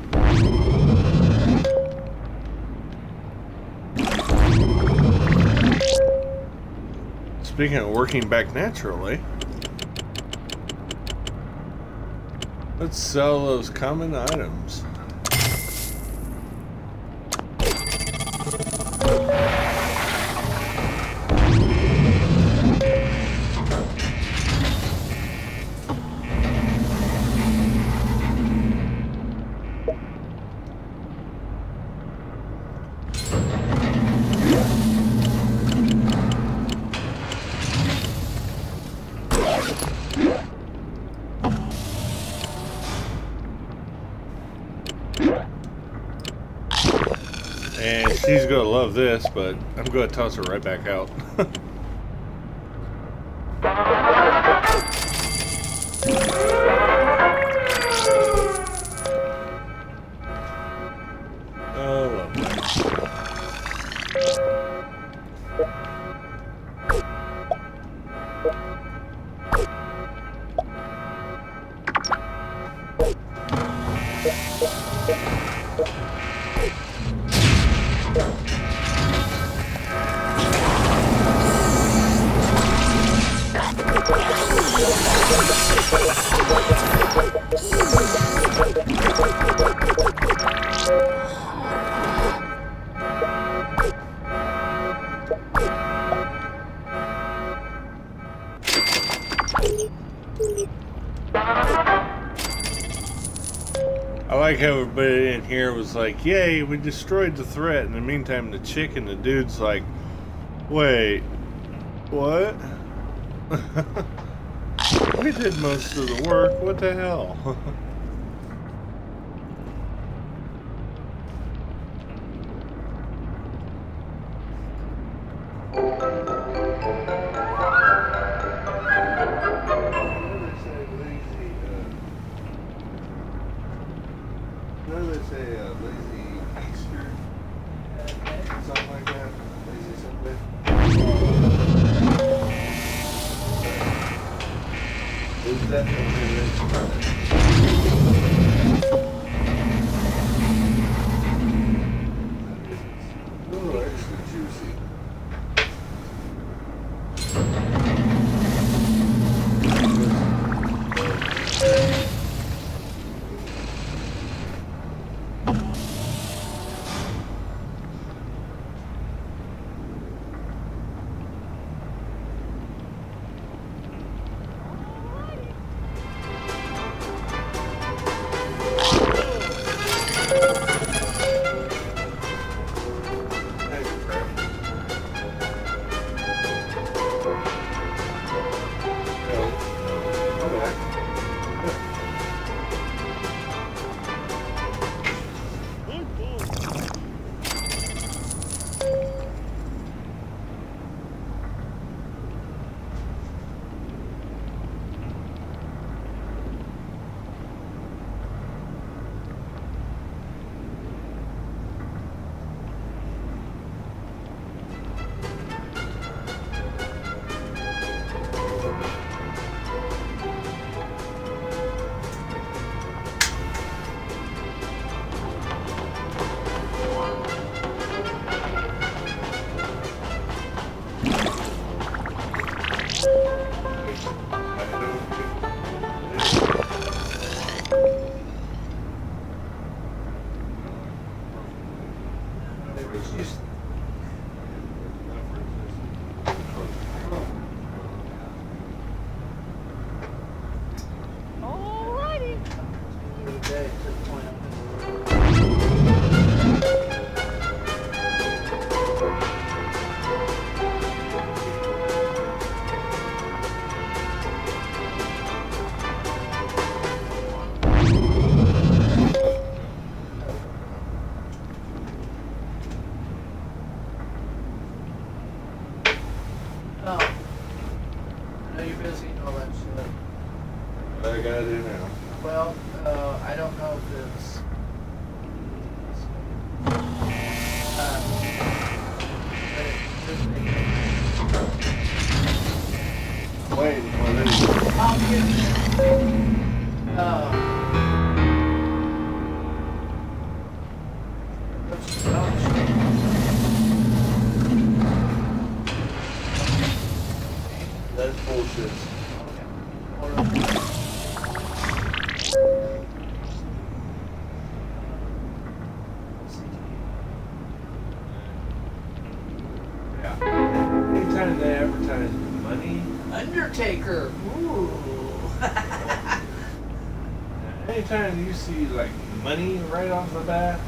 Speaking of working back naturally, let's sell those common items. This, but I'm gonna toss her right back out. like, yay, we destroyed the threat. In the meantime, the chick and the dude's like, wait, what? we did most of the work. What the hell? right off the bat.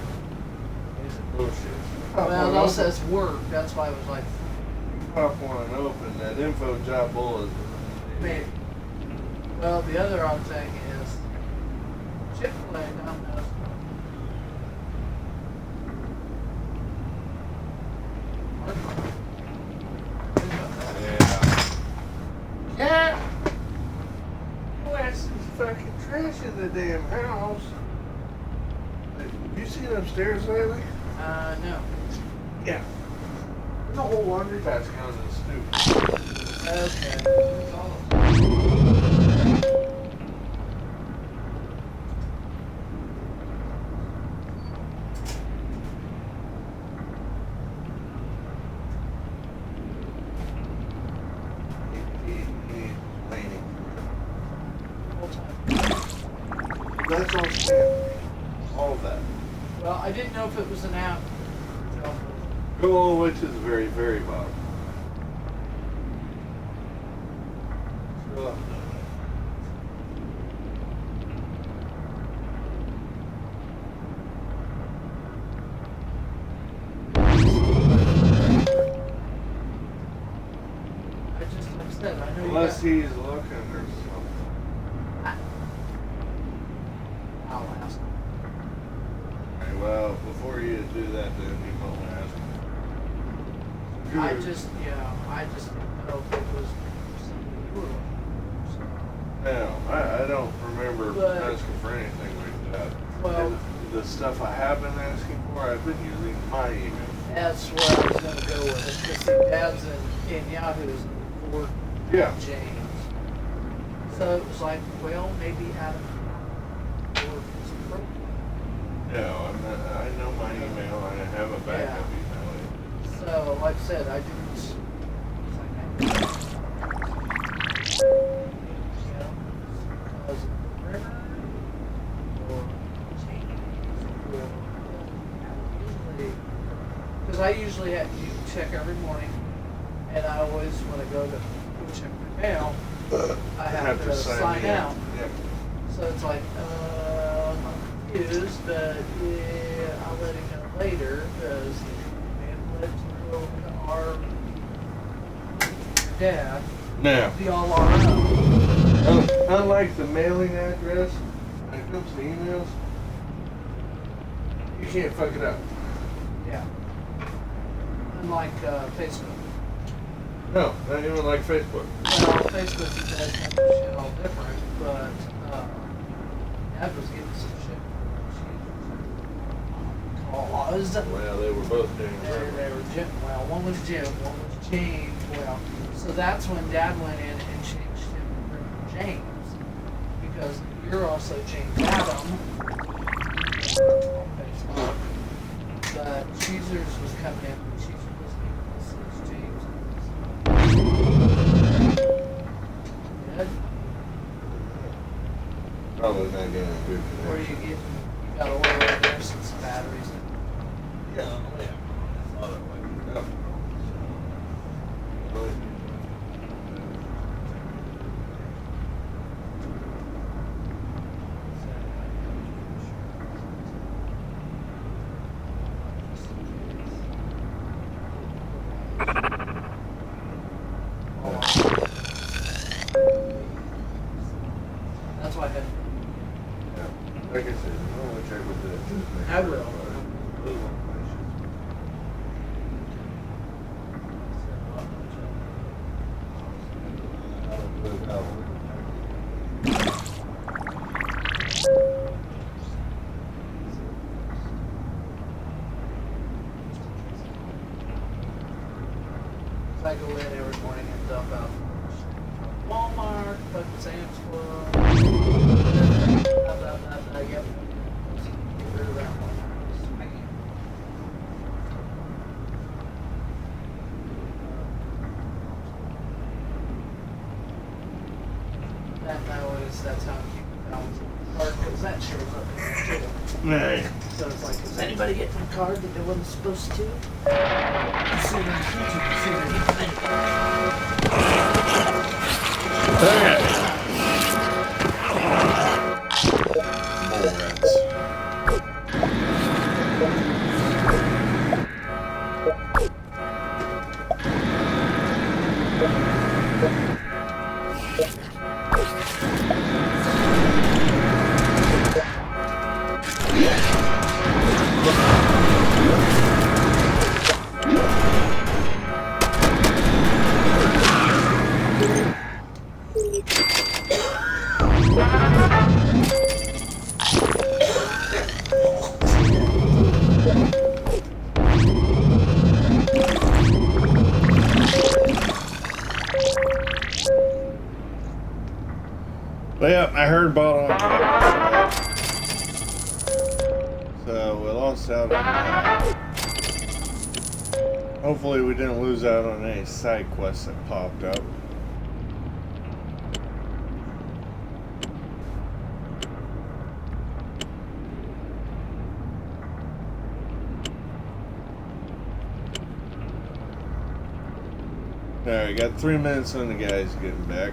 Heather's getting some shit. Cause. Well, they were both doing they, they were Jim. Well, one was Jim, one was James. Well, so that's when Dad went in and changed him from James because you're also James Adam. But Caesars was coming in. Caesars Where are you get supposed to. I got three minutes on the guys getting back.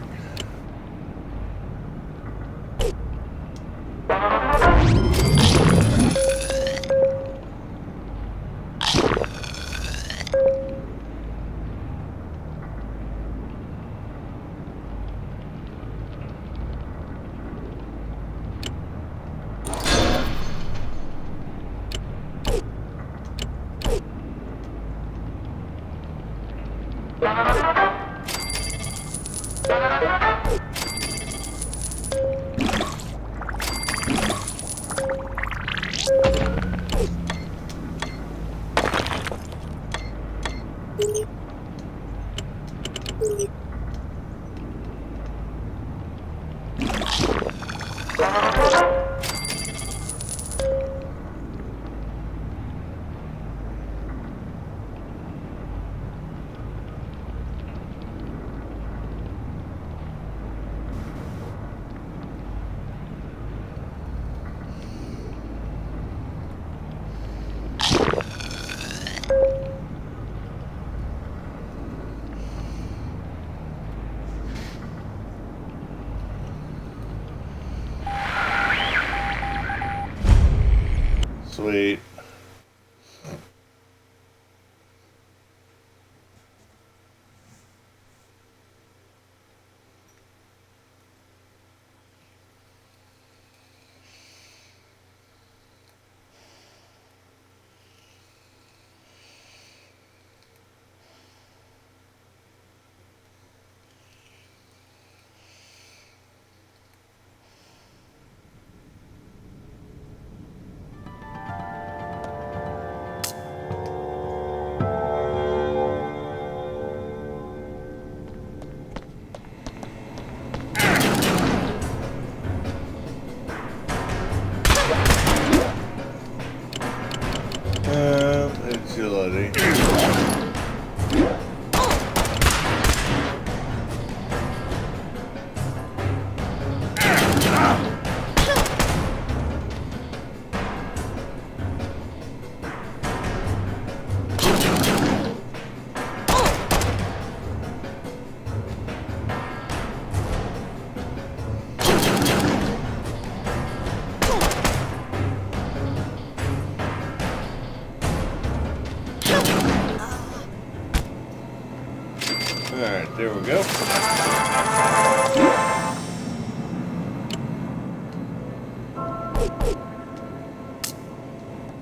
There we go.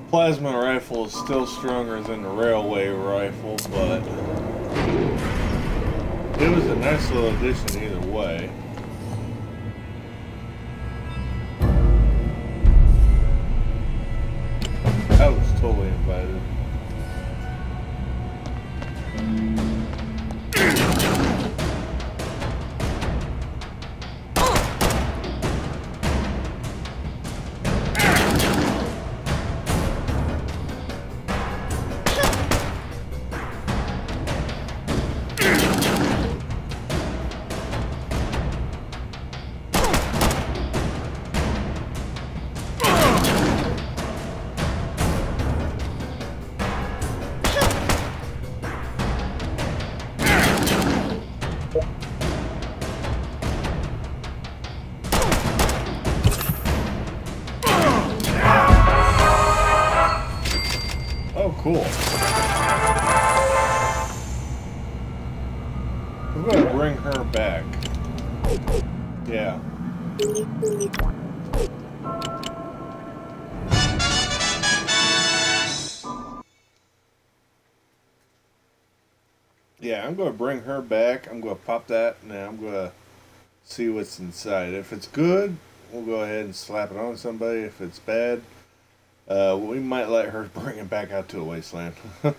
Plasma rifle is still stronger than the railway rifle, but it was a nice little addition either. I'm gonna bring her back. I'm gonna pop that and I'm gonna see what's inside. If it's good, we'll go ahead and slap it on somebody. If it's bad, uh, we might let her bring it back out to a wasteland.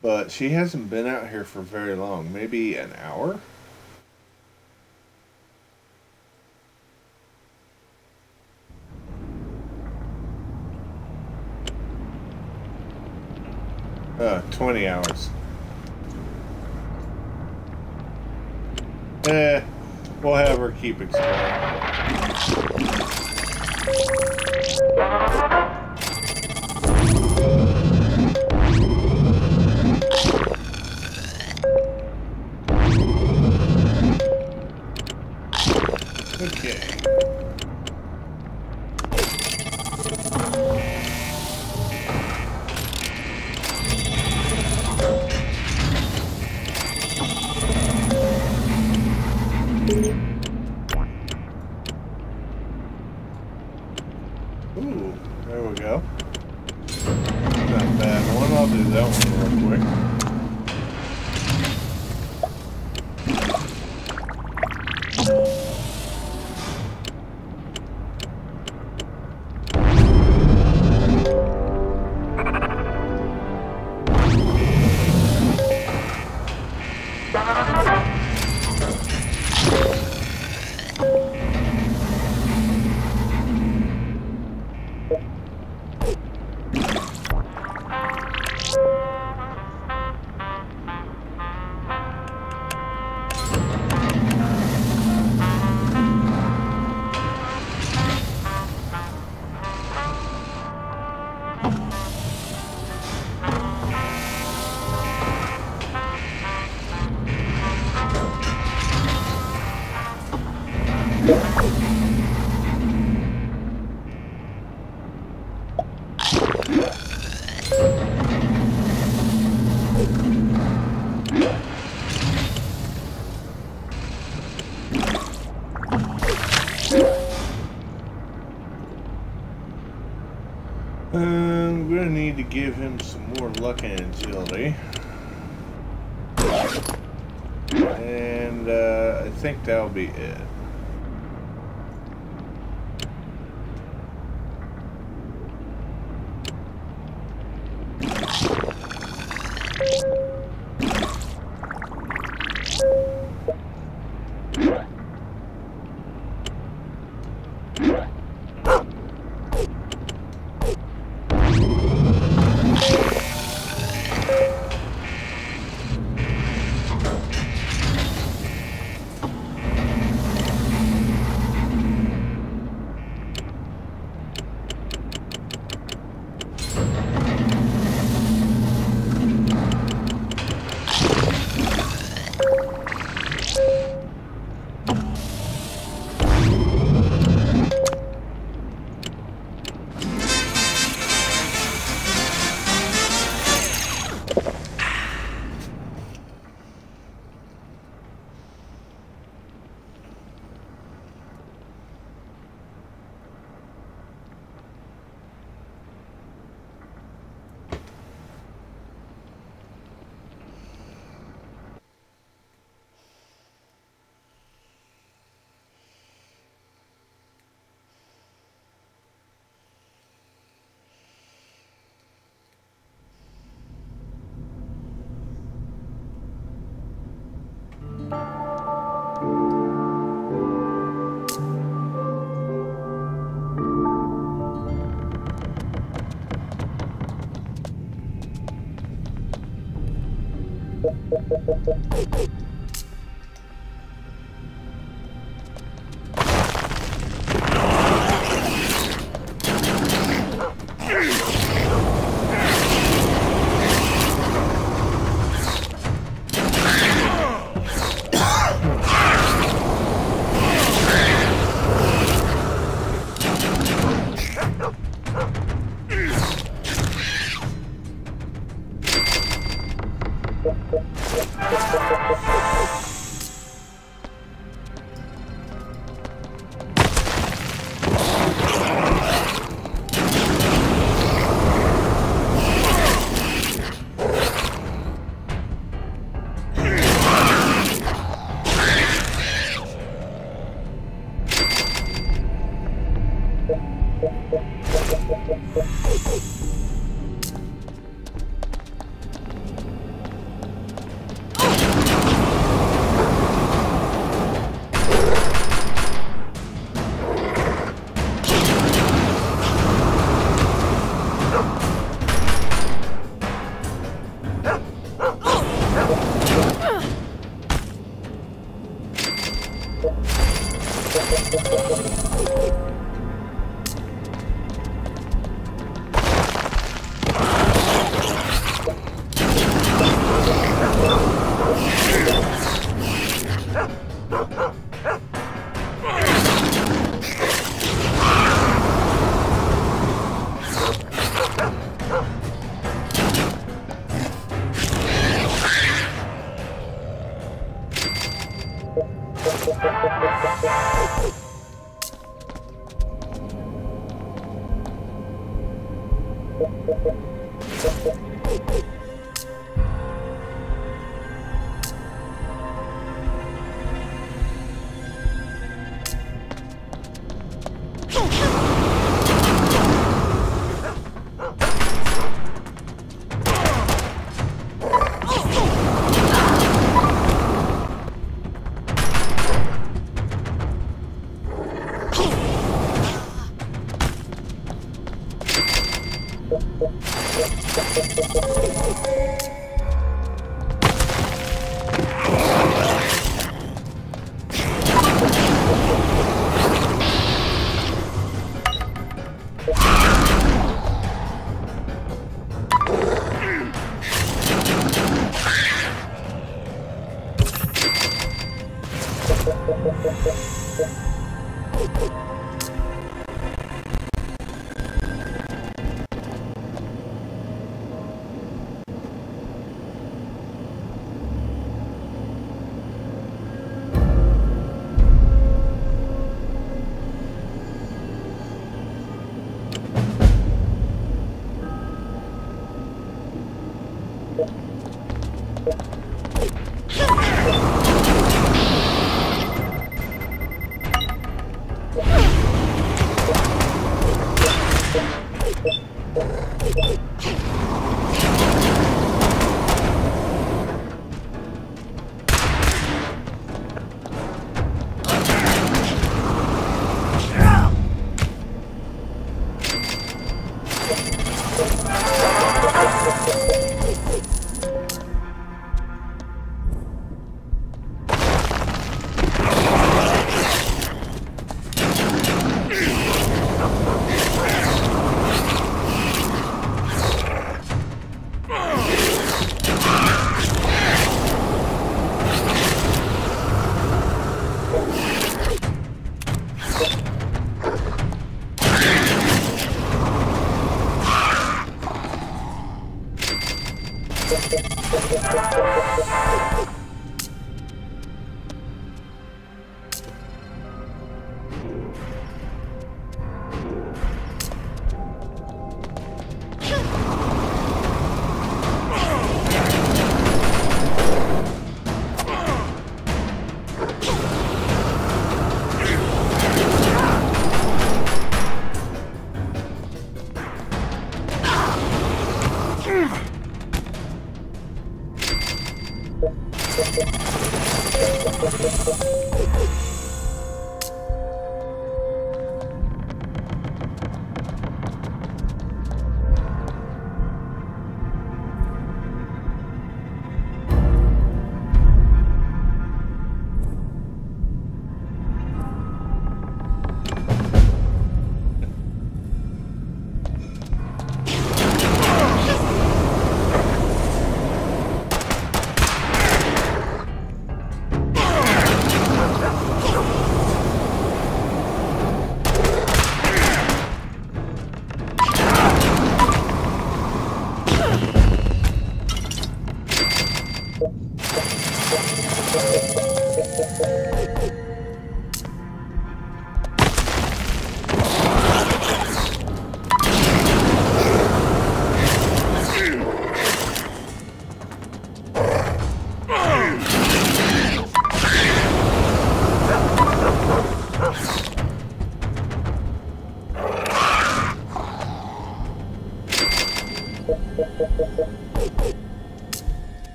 but she hasn't been out here for very long. Maybe an hour? Uh, 20 hours. Eh, we'll have her keep exploring. need to give him some more luck and agility. And uh, I think that'll be it. you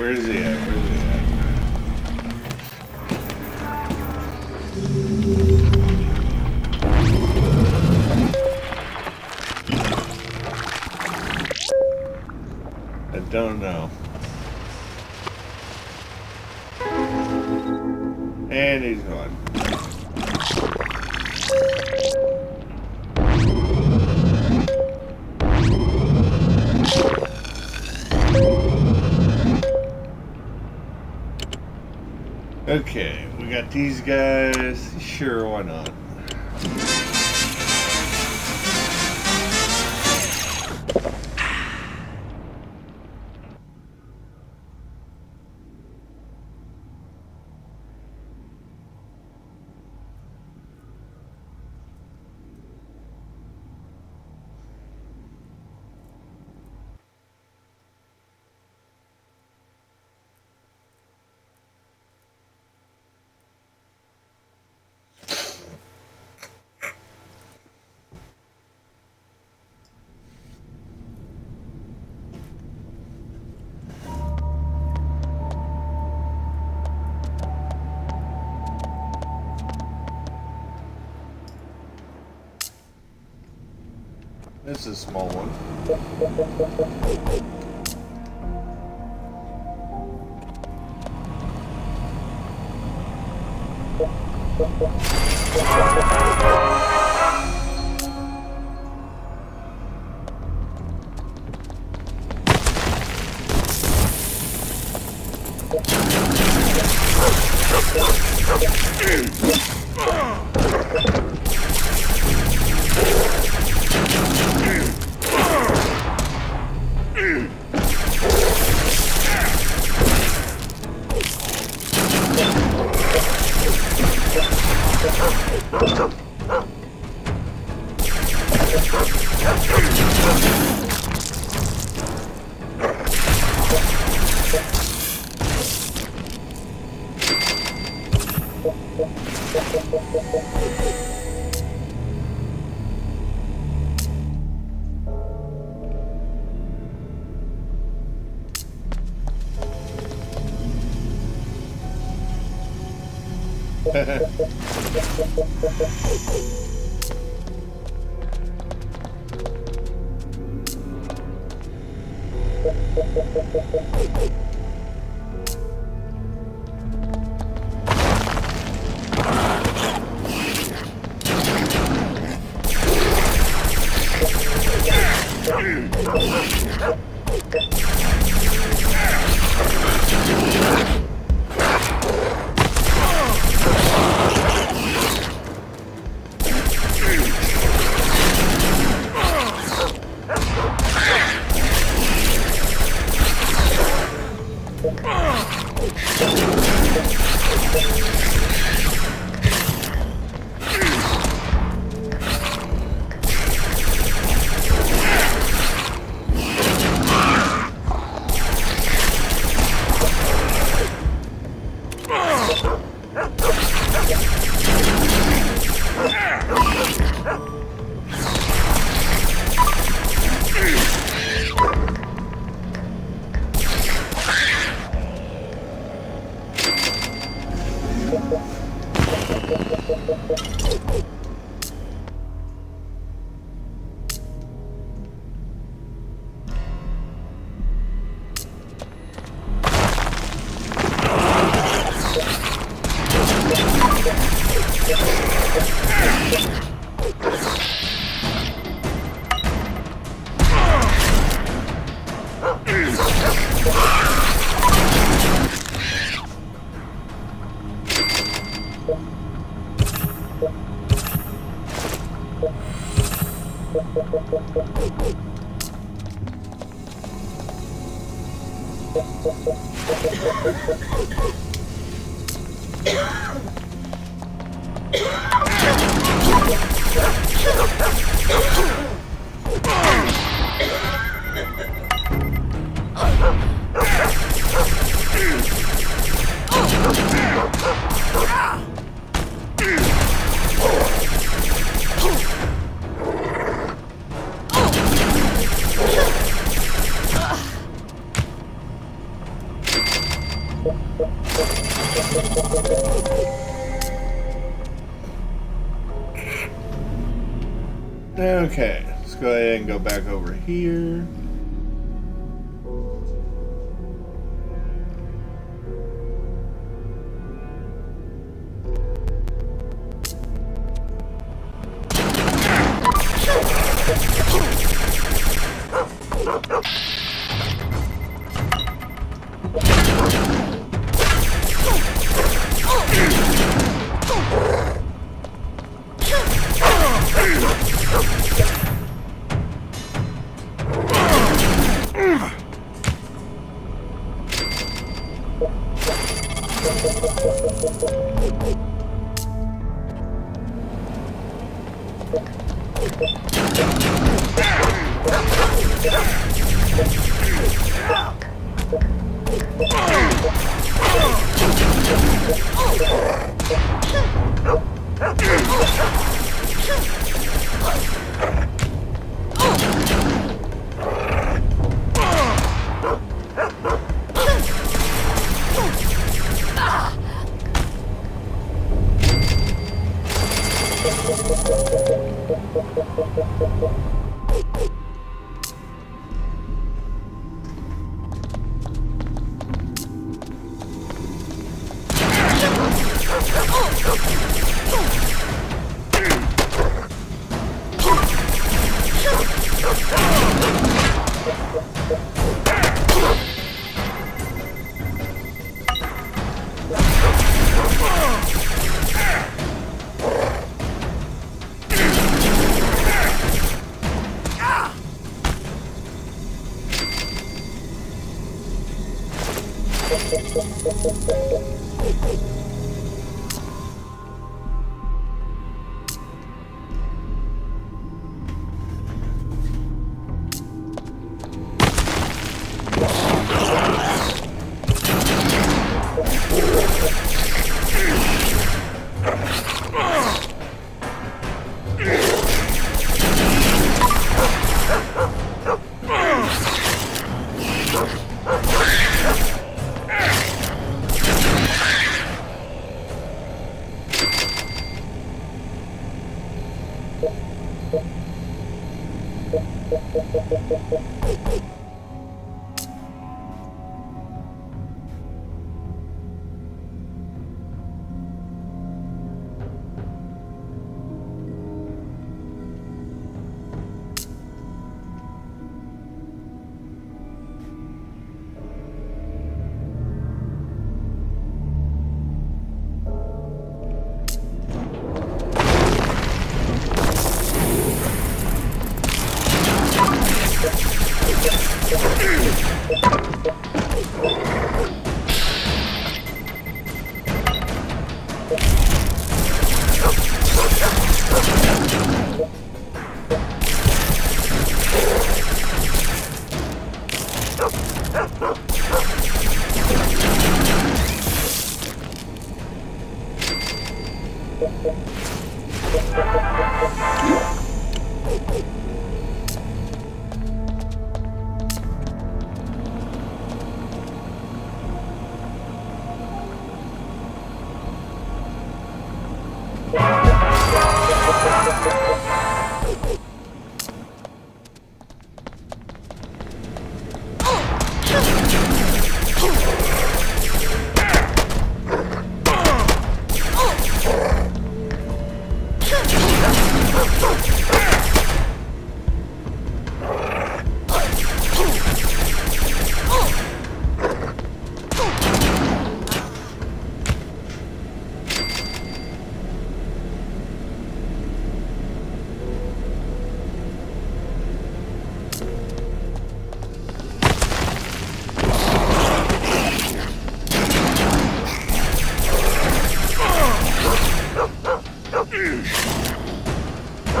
Where is he at? These guys. Sure, why not? a small one.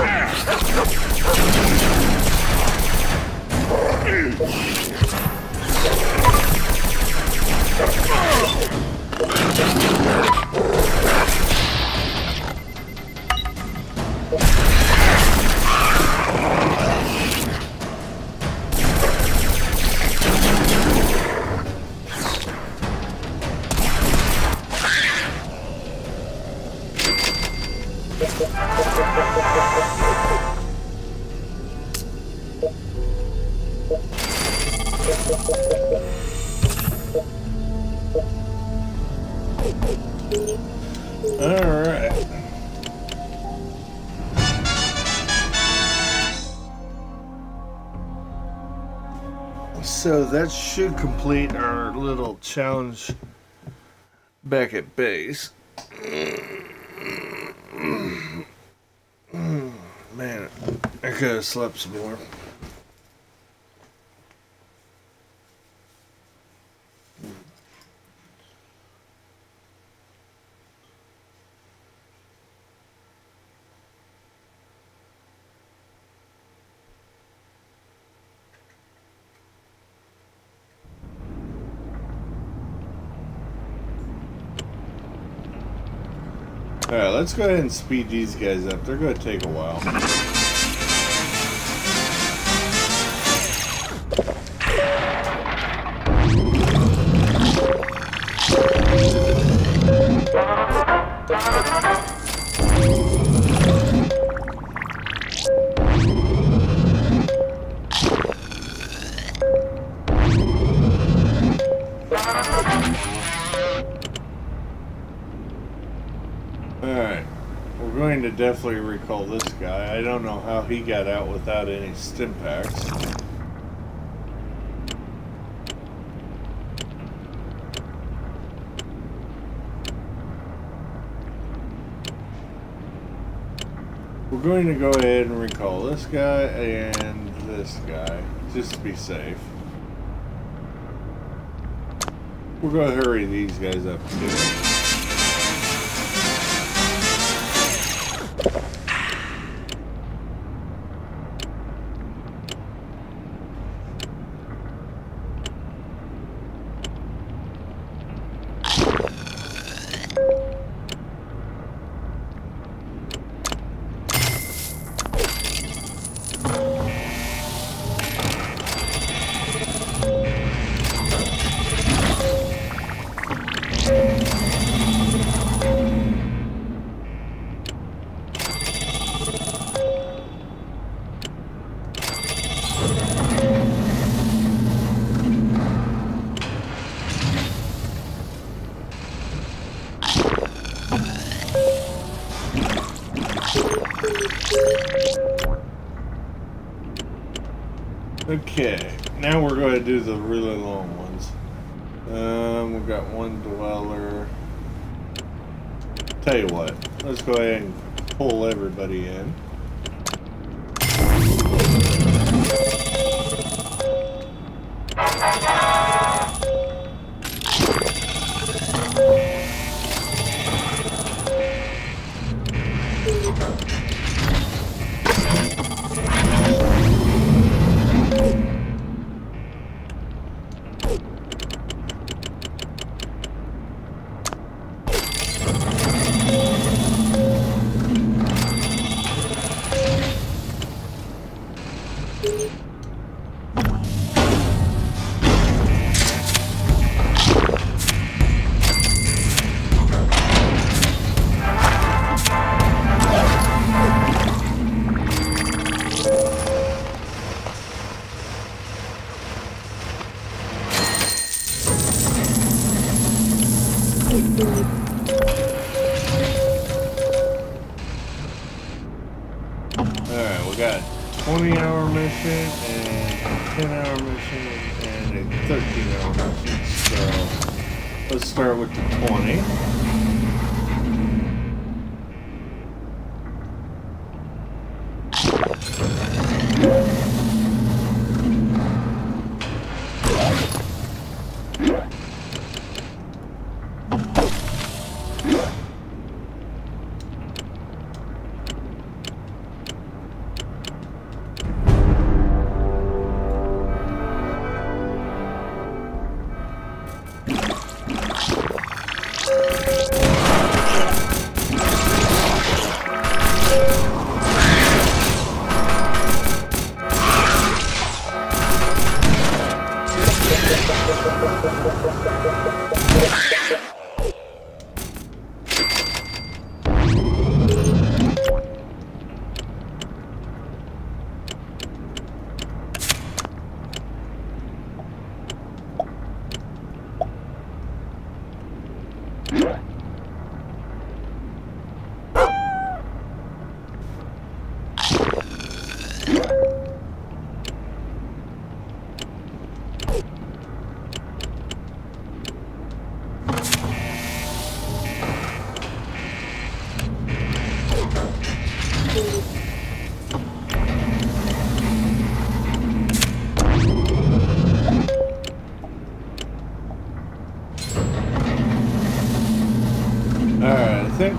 Oh! That should complete our little challenge back at base. Man, I could have slept some more. Alright, let's go ahead and speed these guys up. They're going to take a while. Recall this guy. I don't know how he got out without any Stimpaks. We're going to go ahead and recall this guy and this guy, just to be safe. We're going to hurry these guys up too.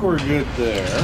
We're good there.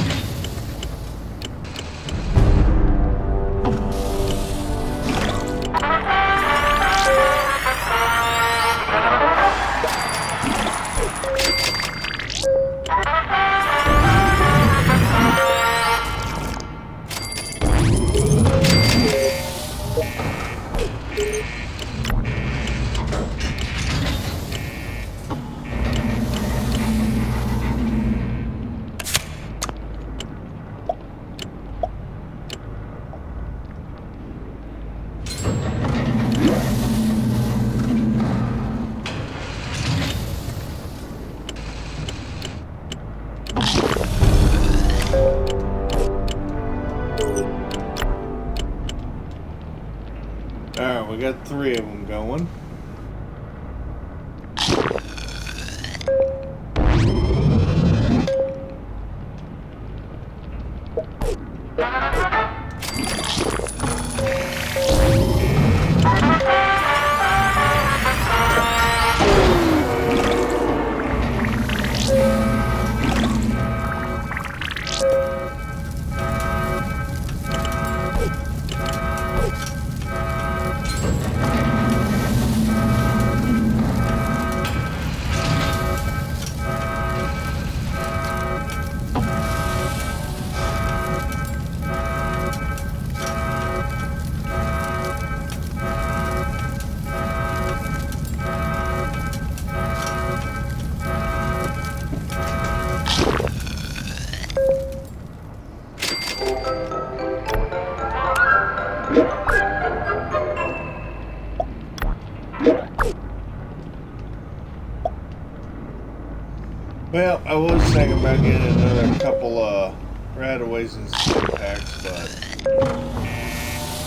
About getting another couple uh, RadAways and stick packs, but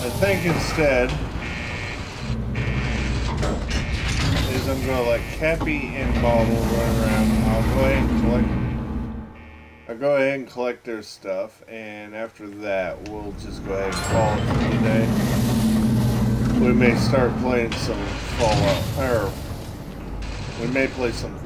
I think instead is I'm gonna let Cappy and Bottle run around. I'll go ahead and collect. I'll go ahead and collect their stuff, and after that, we'll just go ahead and call it for the day. We may start playing some Fallout, or we may play some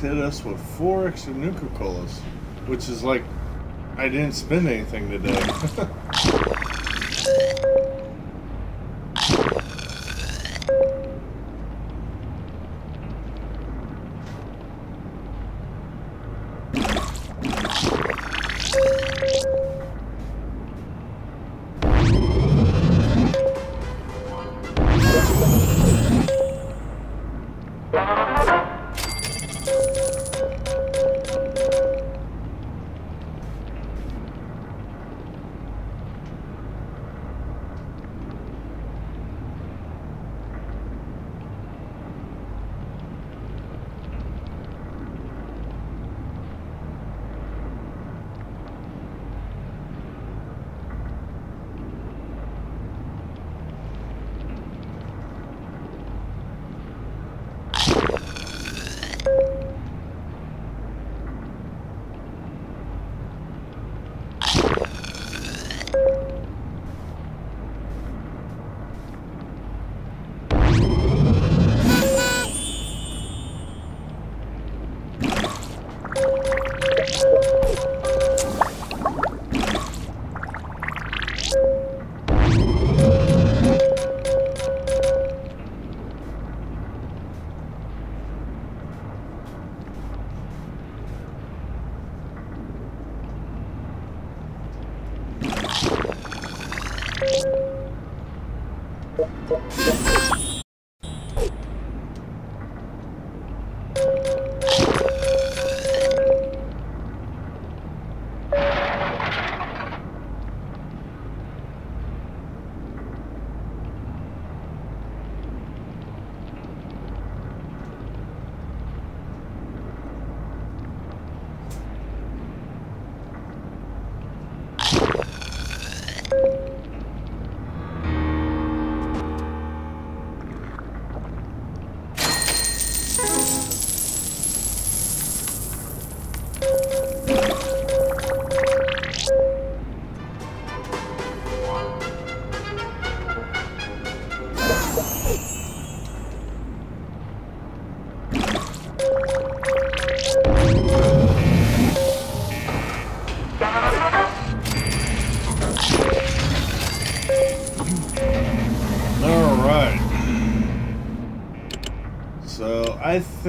hit us with four extra Nuka Colas, which is like I didn't spend anything today.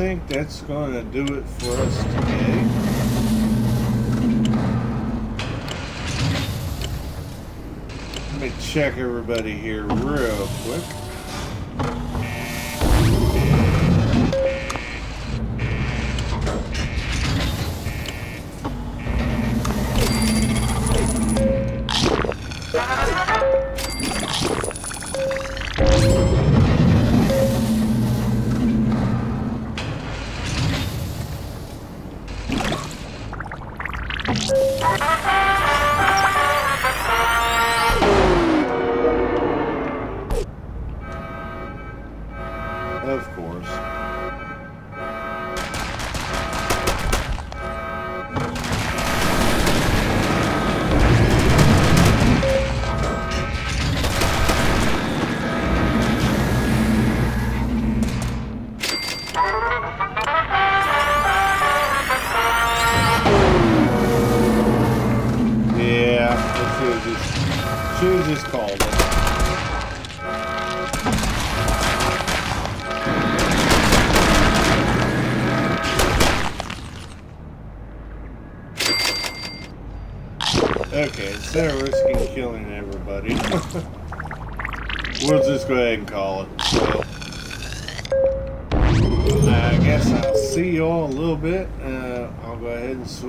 think that's going to do it for us today. Let me check everybody here real quick.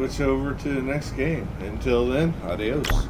Switch over to the next game. Until then, adios.